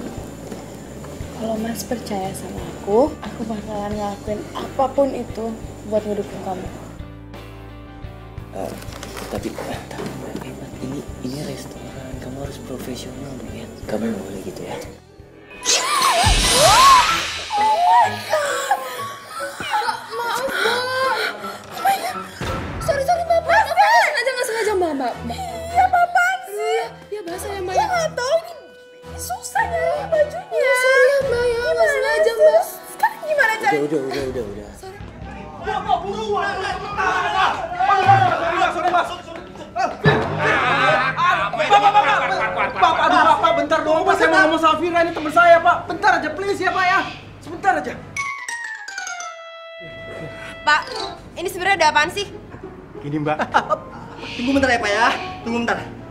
kalau Mas percaya sama aku, aku bakalan ngelakuin apa pun itu buat ngedukung kamu. Eh, tapi eh, hebat ini ini restoran kamu harus profesional dong ya. Kamu nggak boleh gitu ya. Maaf, Mbak. Sorry, sorry, Mbak. Mbak, nggak sengaja, nggak sengaja, Mbak. Mbak, Mbak. Iya, apaan sih? Iya, bahasa ya, Mbak. Ya nggak tahu, ini susah nyari bajunya. Ya, sorry ya, Mbak, ya. Nggak sengaja, Mbak. Sekarang gimana Udah udah udah udah udah. Pak, aduh Pak, Pak, bentar dong Pak. Saya mau ngomong sama Vira, ini teman saya Pak. Bentar aja, please ya Pak ya. Sebentar aja. Pak, ini sebenarnya ada apaan sih? Gini mbak, (laughs) Tunggu bentar ya Pak ya. Tunggu bentar.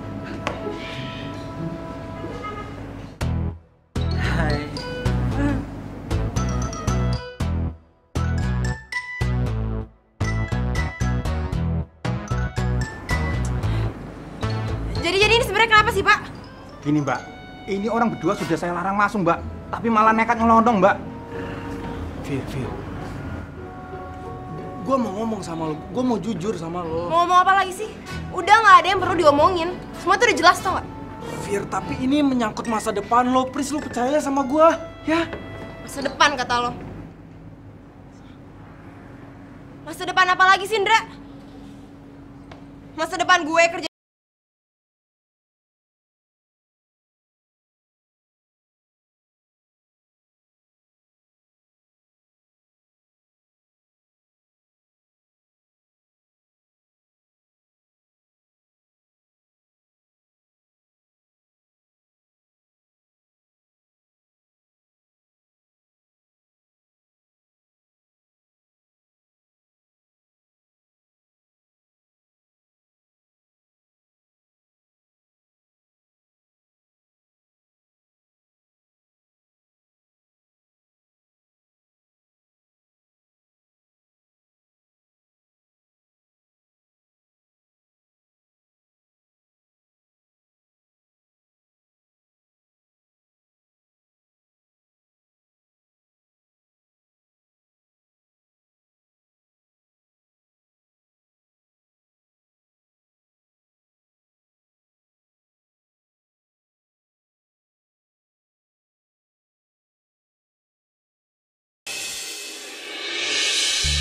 Gini mbak. Ini orang berdua sudah saya larang masuk mbak. Tapi malah nekat nyelondong mbak. Vir, Vir. Gue mau ngomong sama lo, gue mau jujur sama lo. Mau ngomong apa lagi sih? Udah nggak ada yang perlu diomongin. Semua tuh udah jelas tau nggak? Vir, tapi ini menyangkut masa depan lo. Please lo percaya sama gue, ya? Masa depan kata lo. Masa depan apa lagi sih, Indra? Masa depan gue kerja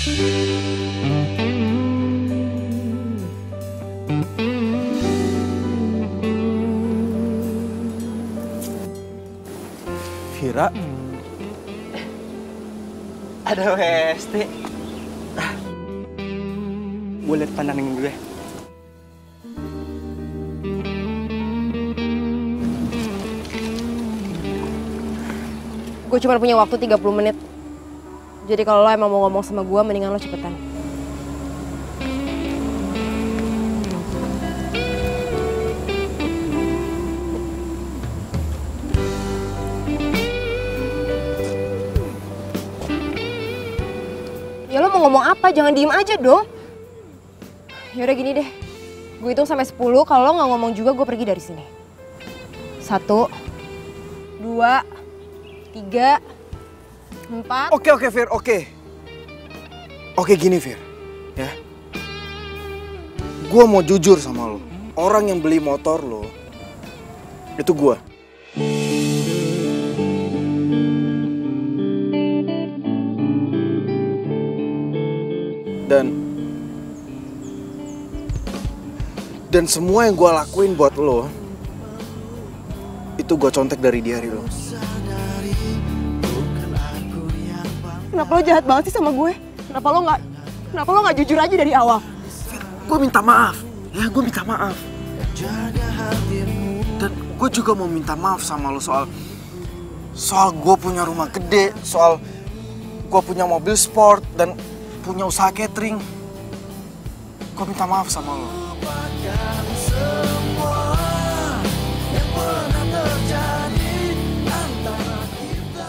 Vira, Ada WST. Gue liat pandangan gue. Gue cuma punya waktu 30 menit. Jadi kalau lo emang mau ngomong sama gue, mendingan lo cepetan. Ya lo mau ngomong apa? Jangan diem aja dong. Yaudah gini deh. Gue hitung sampai 10, kalau lo nggak ngomong juga gue pergi dari sini. Satu, dua, tiga, empat. Oke oke Fir, oke. Oke gini Fir, ya. Gua mau jujur sama lo. Orang yang beli motor lo itu gua. Dan dan semua yang gua lakuin buat lo itu gua contek dari diary lo. Kenapa lo jahat banget sih sama gue? Kenapa lo nggak Kenapa lo nggak jujur aja dari awal? Gue minta maaf, ya gue minta maaf. Dan gue juga mau minta maaf sama lo soal soal gue punya rumah gede, soal gue punya mobil sport dan punya usaha catering. Gue minta maaf sama lo.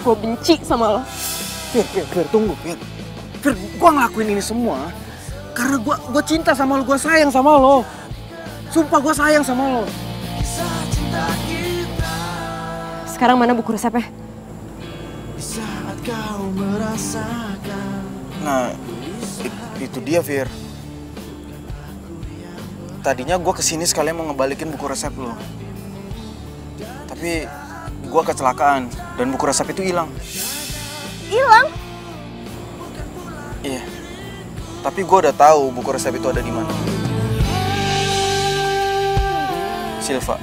Gue benci sama lo. Fir, Fir, Fir, tunggu, Fir. Fir, gue ngelakuin ini semua karena gue gue cinta sama lo, gue sayang sama lo. Sumpah gue sayang sama lo. Sekarang mana buku resepnya? Saat kau merasakan Nah, itu dia, Fir. Tadinya gue ke sini sekalian mau ngebalikin buku resep lo. Tapi gue kecelakaan dan buku resep itu hilang. Hilang? Iya. Tapi gue udah tahu buku resep itu ada di mana. Silva.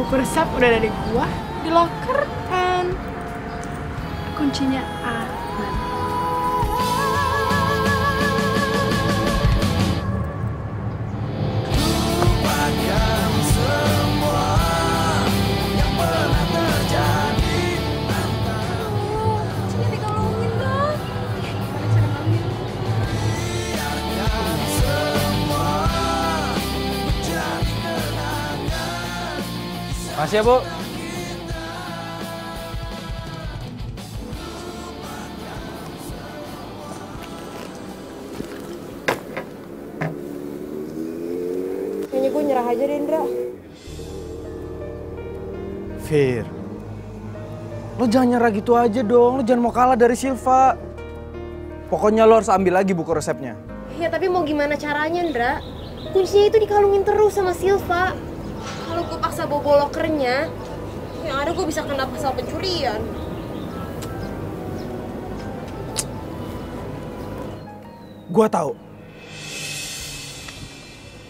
Buku resep udah ada di gua, di locker kan. Kuncinya aman. Makasih ya, Bu. Kayaknya gue nyerah aja deh, Indra. Fir. Lo jangan nyerah gitu aja dong. Lo jangan mau kalah dari Silva. Pokoknya lo harus ambil lagi buku resepnya. Ya tapi mau gimana caranya, Indra? Kuncinya itu dikalungin terus sama Silva. Gue paksa bawa lokernya, yang ada gue bisa kena pasal pencurian. Gua tahu.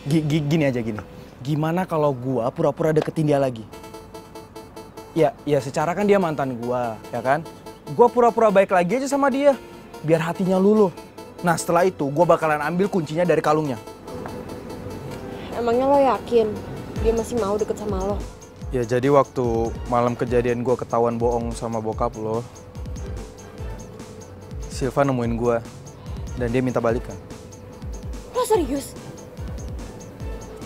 Gi- gini aja gini. Gimana kalau gua pura-pura deketin dia lagi? Ya, ya secara kan dia mantan gua, ya kan? Gua pura-pura baik lagi aja sama dia, biar hatinya luluh. Nah setelah itu gua bakalan ambil kuncinya dari kalungnya. Emangnya lo yakin dia masih mau deket sama lo? Ya jadi waktu malam kejadian gua ketahuan bohong sama bokap lo, Silva nemuin gua dan dia minta balikan. Lo serius?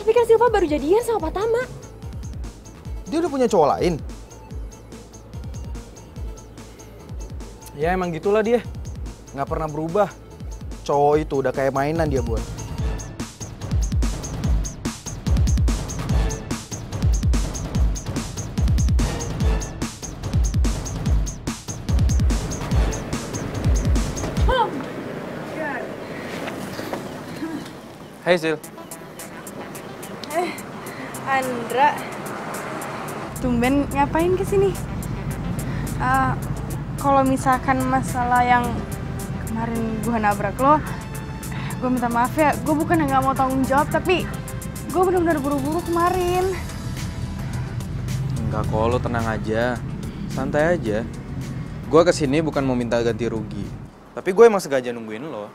Tapi kan Silva baru jadian sama Pak Tama. Dia udah punya cowok lain. Ya emang gitulah dia. Nggak pernah berubah. Cowok itu udah kayak mainan dia buat. Hai Sil. Andra, tumben ngapain ke sini? Eh, kalau misalkan masalah yang kemarin gue nabrak lo, gue minta maaf ya. Gue bukan nggak mau tanggung jawab, tapi gue benar-benar buru-buru kemarin. Enggak kok, lo tenang aja. Santai aja. Gue ke sini bukan mau minta ganti rugi. Tapi gue emang sengaja nungguin lo.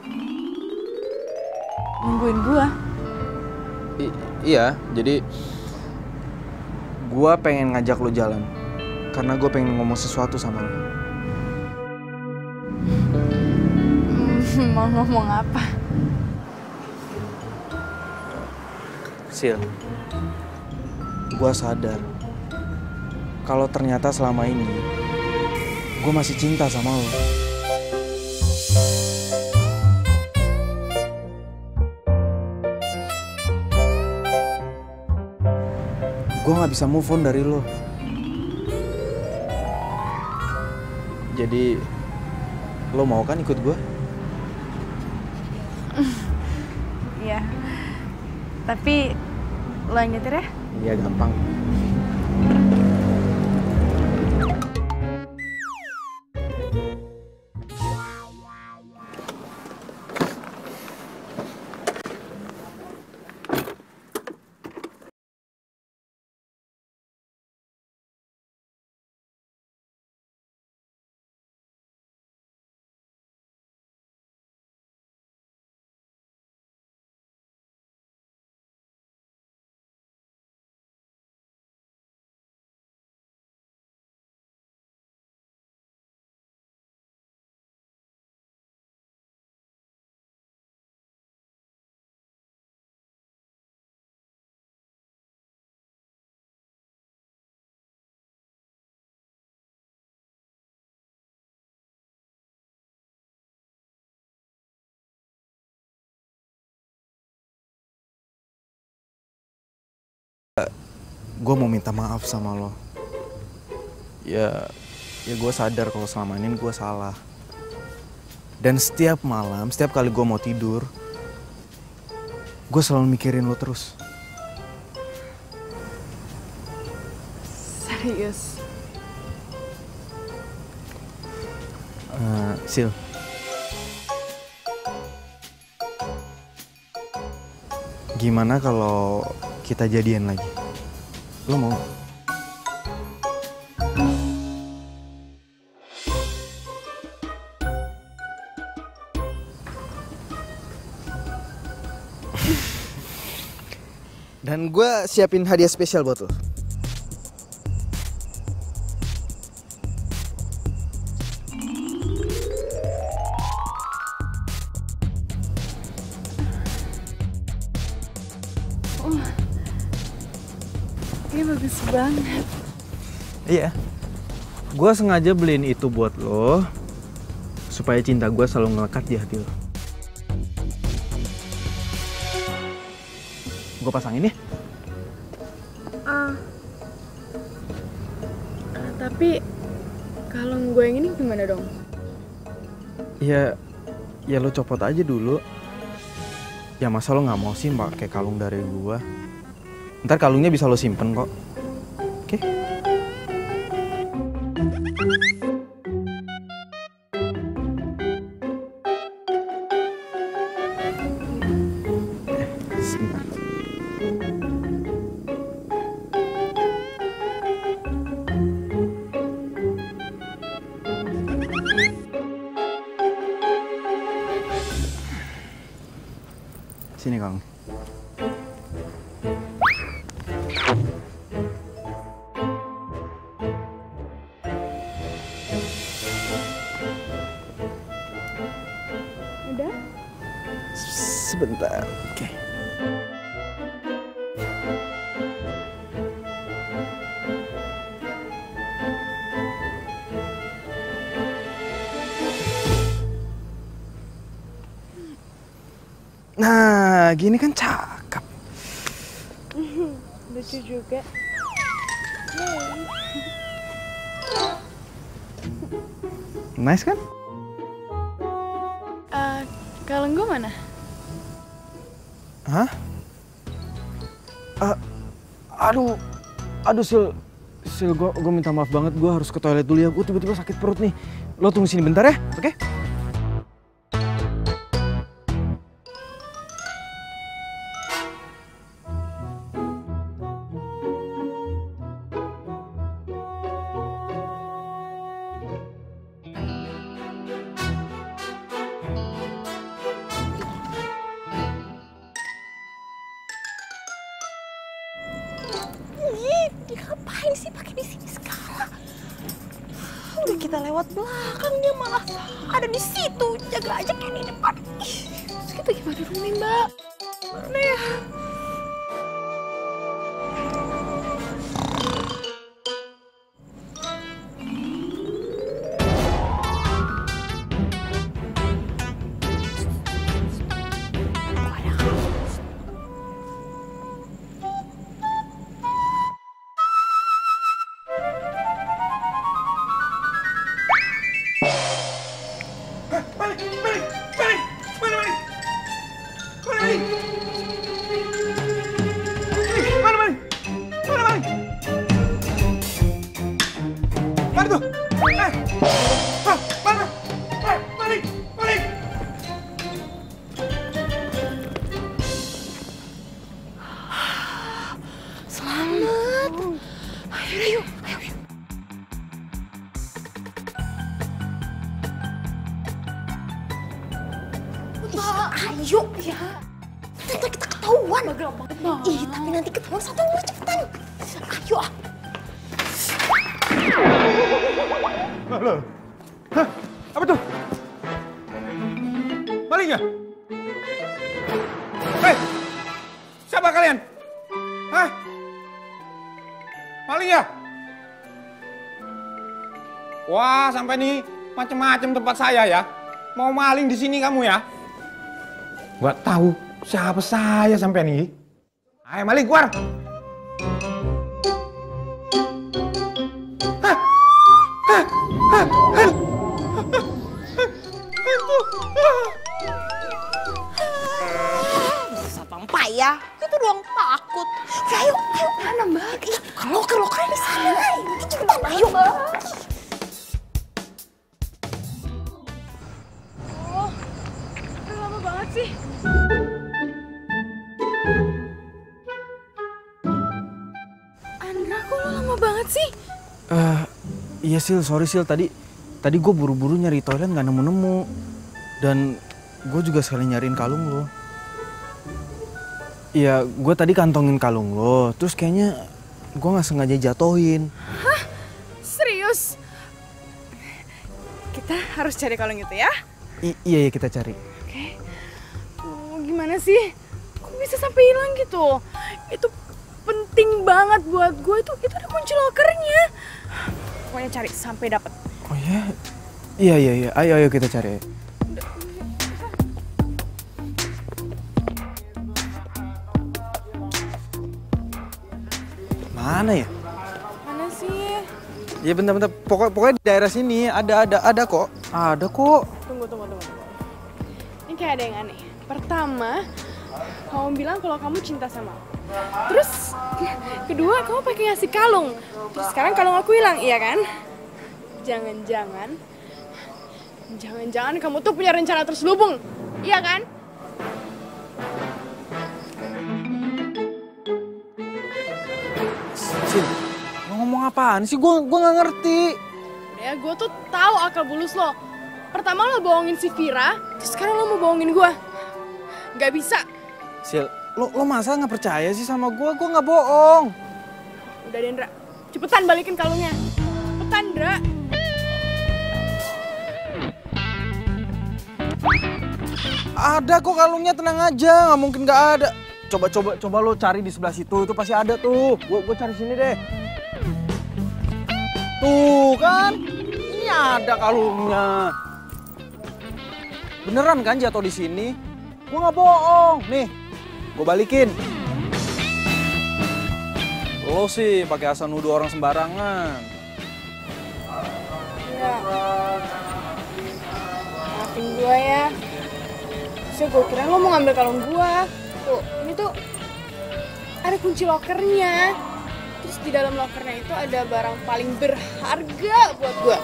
Nungguin gue. I- iya, jadi gue pengen ngajak lo jalan. Karena gue pengen ngomong sesuatu sama lo. (laughs) Mau ngomong apa? Sil, gue sadar kalau ternyata selama ini gue masih cinta sama lo. Gue nggak bisa move on dari lo. Jadi, lo mau kan ikut gue? Iya. Tapi lo nyetir ya? Iya gampang. Gue mau minta maaf sama lo. Ya, ya gue sadar kalau selama ini gue salah. Dan setiap malam, setiap kali gue mau tidur, gue selalu mikirin lo terus. Serius. Eh, Sil. Gimana kalau kita jadian lagi? Lo mau? Dan gue siapin hadiah spesial buat lo. Gue sengaja beliin itu buat lo supaya cinta gue selalu ngelekat di hati lo. Gue pasangin ya. Ah. Ah, tapi kalung gue yang ini gimana dong? Ya, ya lo copot aja dulu. Ya masa lo nggak mau sih pakai kalung dari gua? Ntar kalungnya bisa lo simpen kok. Kalung gue mana? Hah? Ah, Aduh, aduh Sil, Sil, gue minta maaf banget, gue harus ke toilet dulu ya. Gue tiba-tiba sakit perut nih. Lo tunggu sini bentar ya, oke? Ih, sampai nih macem-macem tempat saya ya. Mau maling di sini kamu ya? Gak tahu siapa saya sampai nih. Ayo maling keluar. Iya Sil, sorry Sil. Tadi tadi gue buru-buru nyari toilet nggak nemu-nemu. Dan gue juga sekali nyariin kalung lo. Iya, gue tadi kantongin kalung lo. Terus kayaknya gue nggak sengaja jatohin. Serius? Kita harus cari kalung itu ya? I- iya, iya kita cari. Oke. Oh, gimana sih? Kok bisa sampai hilang gitu? Itu penting banget buat gue itu itu ada kunci lokernya. Pokoknya cari sampai dapat. Oh iya? Iya, iya, iya. Ayo, ayo kita cari. Mana ya? Mana sih? Ya bentar-bentar. Pokok, pokoknya di daerah sini ada, ada, ada kok. Ada kok. Tunggu, tunggu, tunggu, tunggu. Ini kayak ada yang aneh. Pertama, kamu bilang kalau kamu cinta sama aku. Terus, kedua, kamu pakai ngasih kalung. Terus sekarang kalung aku hilang, iya kan? Jangan-jangan, jangan-jangan kamu tuh punya rencana terselubung, iya kan? Sil, lo ngomong apaan sih? Gue gua nggak ngerti. Ya, gue tuh tahu akal bulus lo. Pertama lo bohongin si Vira, terus sekarang lo mau bohongin gue. Gak bisa. Sil, lo, lo masa nggak percaya sih sama gue? Gue nggak bohong. Udah Dendra, cepetan balikin kalungnya. Cepetan, Dra. Ada kok kalungnya tenang aja, nggak mungkin nggak ada. Coba coba coba lo cari di sebelah situ, itu pasti ada tuh. Gue gue cari sini deh. Tuh kan, ini ada kalungnya. Beneran kan jatuh di sini? Gue nggak bohong. Nih, gue balikin. Lo sih pakai asal nuduh orang sembarangan. Ya. Maafin gue ya. Terus gue kira lo mau ngambil kalung gue. Tuh, ini tuh ada kunci lokernya. Terus di dalam lokernya itu ada barang paling berharga buat gue.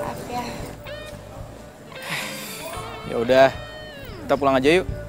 Maaf ya. Ya udah, kita pulang aja yuk.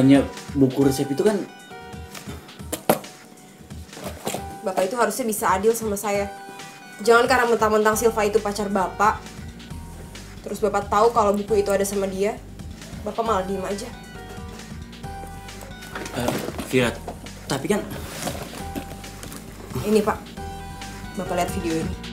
Bukannya buku resep itu kan Bapak itu harusnya bisa adil sama saya. Jangan karena mentang-mentang Silva itu pacar bapak. Terus bapak tahu kalau buku itu ada sama dia. Bapak malah diem aja. Vira, tapi kan Ini pak. Bapak lihat video ini.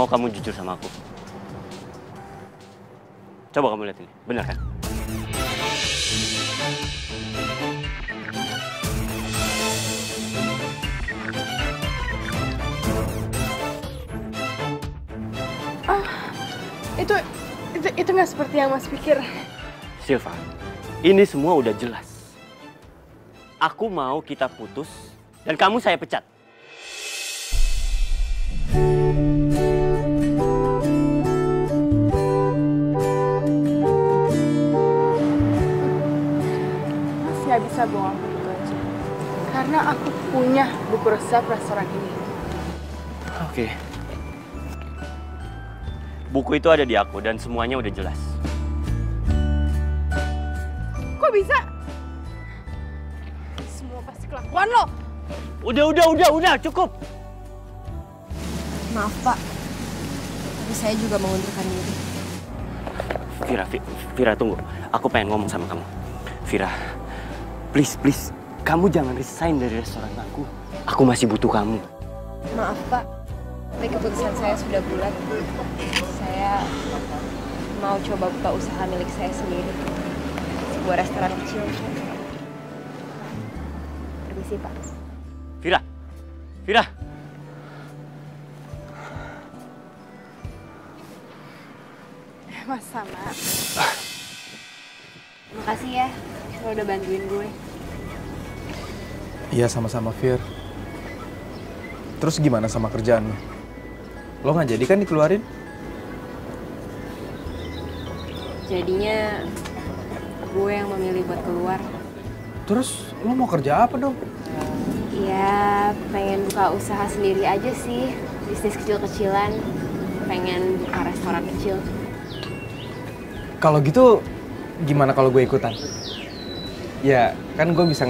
Mau kamu jujur sama aku. Coba kamu lihat ini, benar kan? Itu itu itu nggak seperti yang mas pikir. Silva, ini semua udah jelas. Aku mau kita putus dan kamu saya pecat. Bisa bohong begitu aja. Karena aku punya buku resep restoran ini. Oke. Buku itu ada di aku dan semuanya udah jelas. Kok bisa? Semua pasti kelakuan lo. Udah, udah, udah, udah, cukup. Maaf pak. Tapi saya juga mengundurkan diri. Vira, Vi- Vira tunggu. Aku pengen ngomong sama kamu. Vira, please, please. Kamu jangan resign dari restoran aku. Aku masih butuh kamu. Maaf pak. Tapi keputusan saya sudah bulat. Saya mau coba buka usaha milik saya sendiri. Sebuah restoran kecil. Permisi pak. Vira, Vira. Mas sama. Makasih ya. Lo udah bantuin gue. Iya sama-sama Fir. Terus gimana sama kerjaan lo? Lo nggak jadi kan dikeluarin? Jadinya gue yang memilih buat keluar. Terus lo mau kerja apa dong? Ya, pengen buka usaha sendiri aja sih. Bisnis kecil-kecilan. Pengen buka restoran kecil. Kalau gitu gimana kalau gue ikutan? Ya kan gue bisa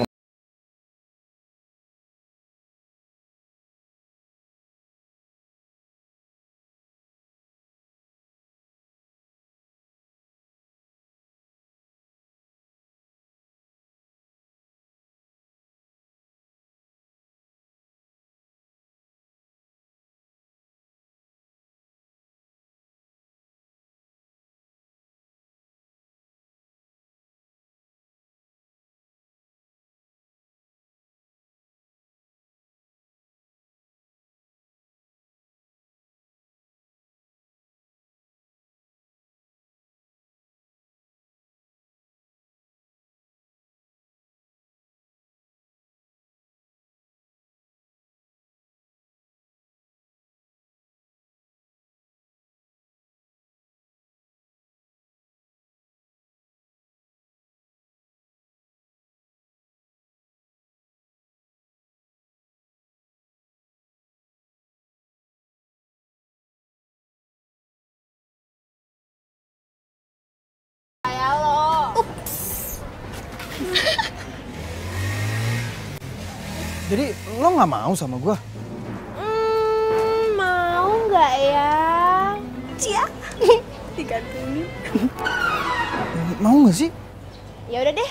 Jadi lo nggak mau sama gue? Hmm, mau nggak ya? Cia. (laughs) Digantungin. Mau nggak sih? Ya udah deh,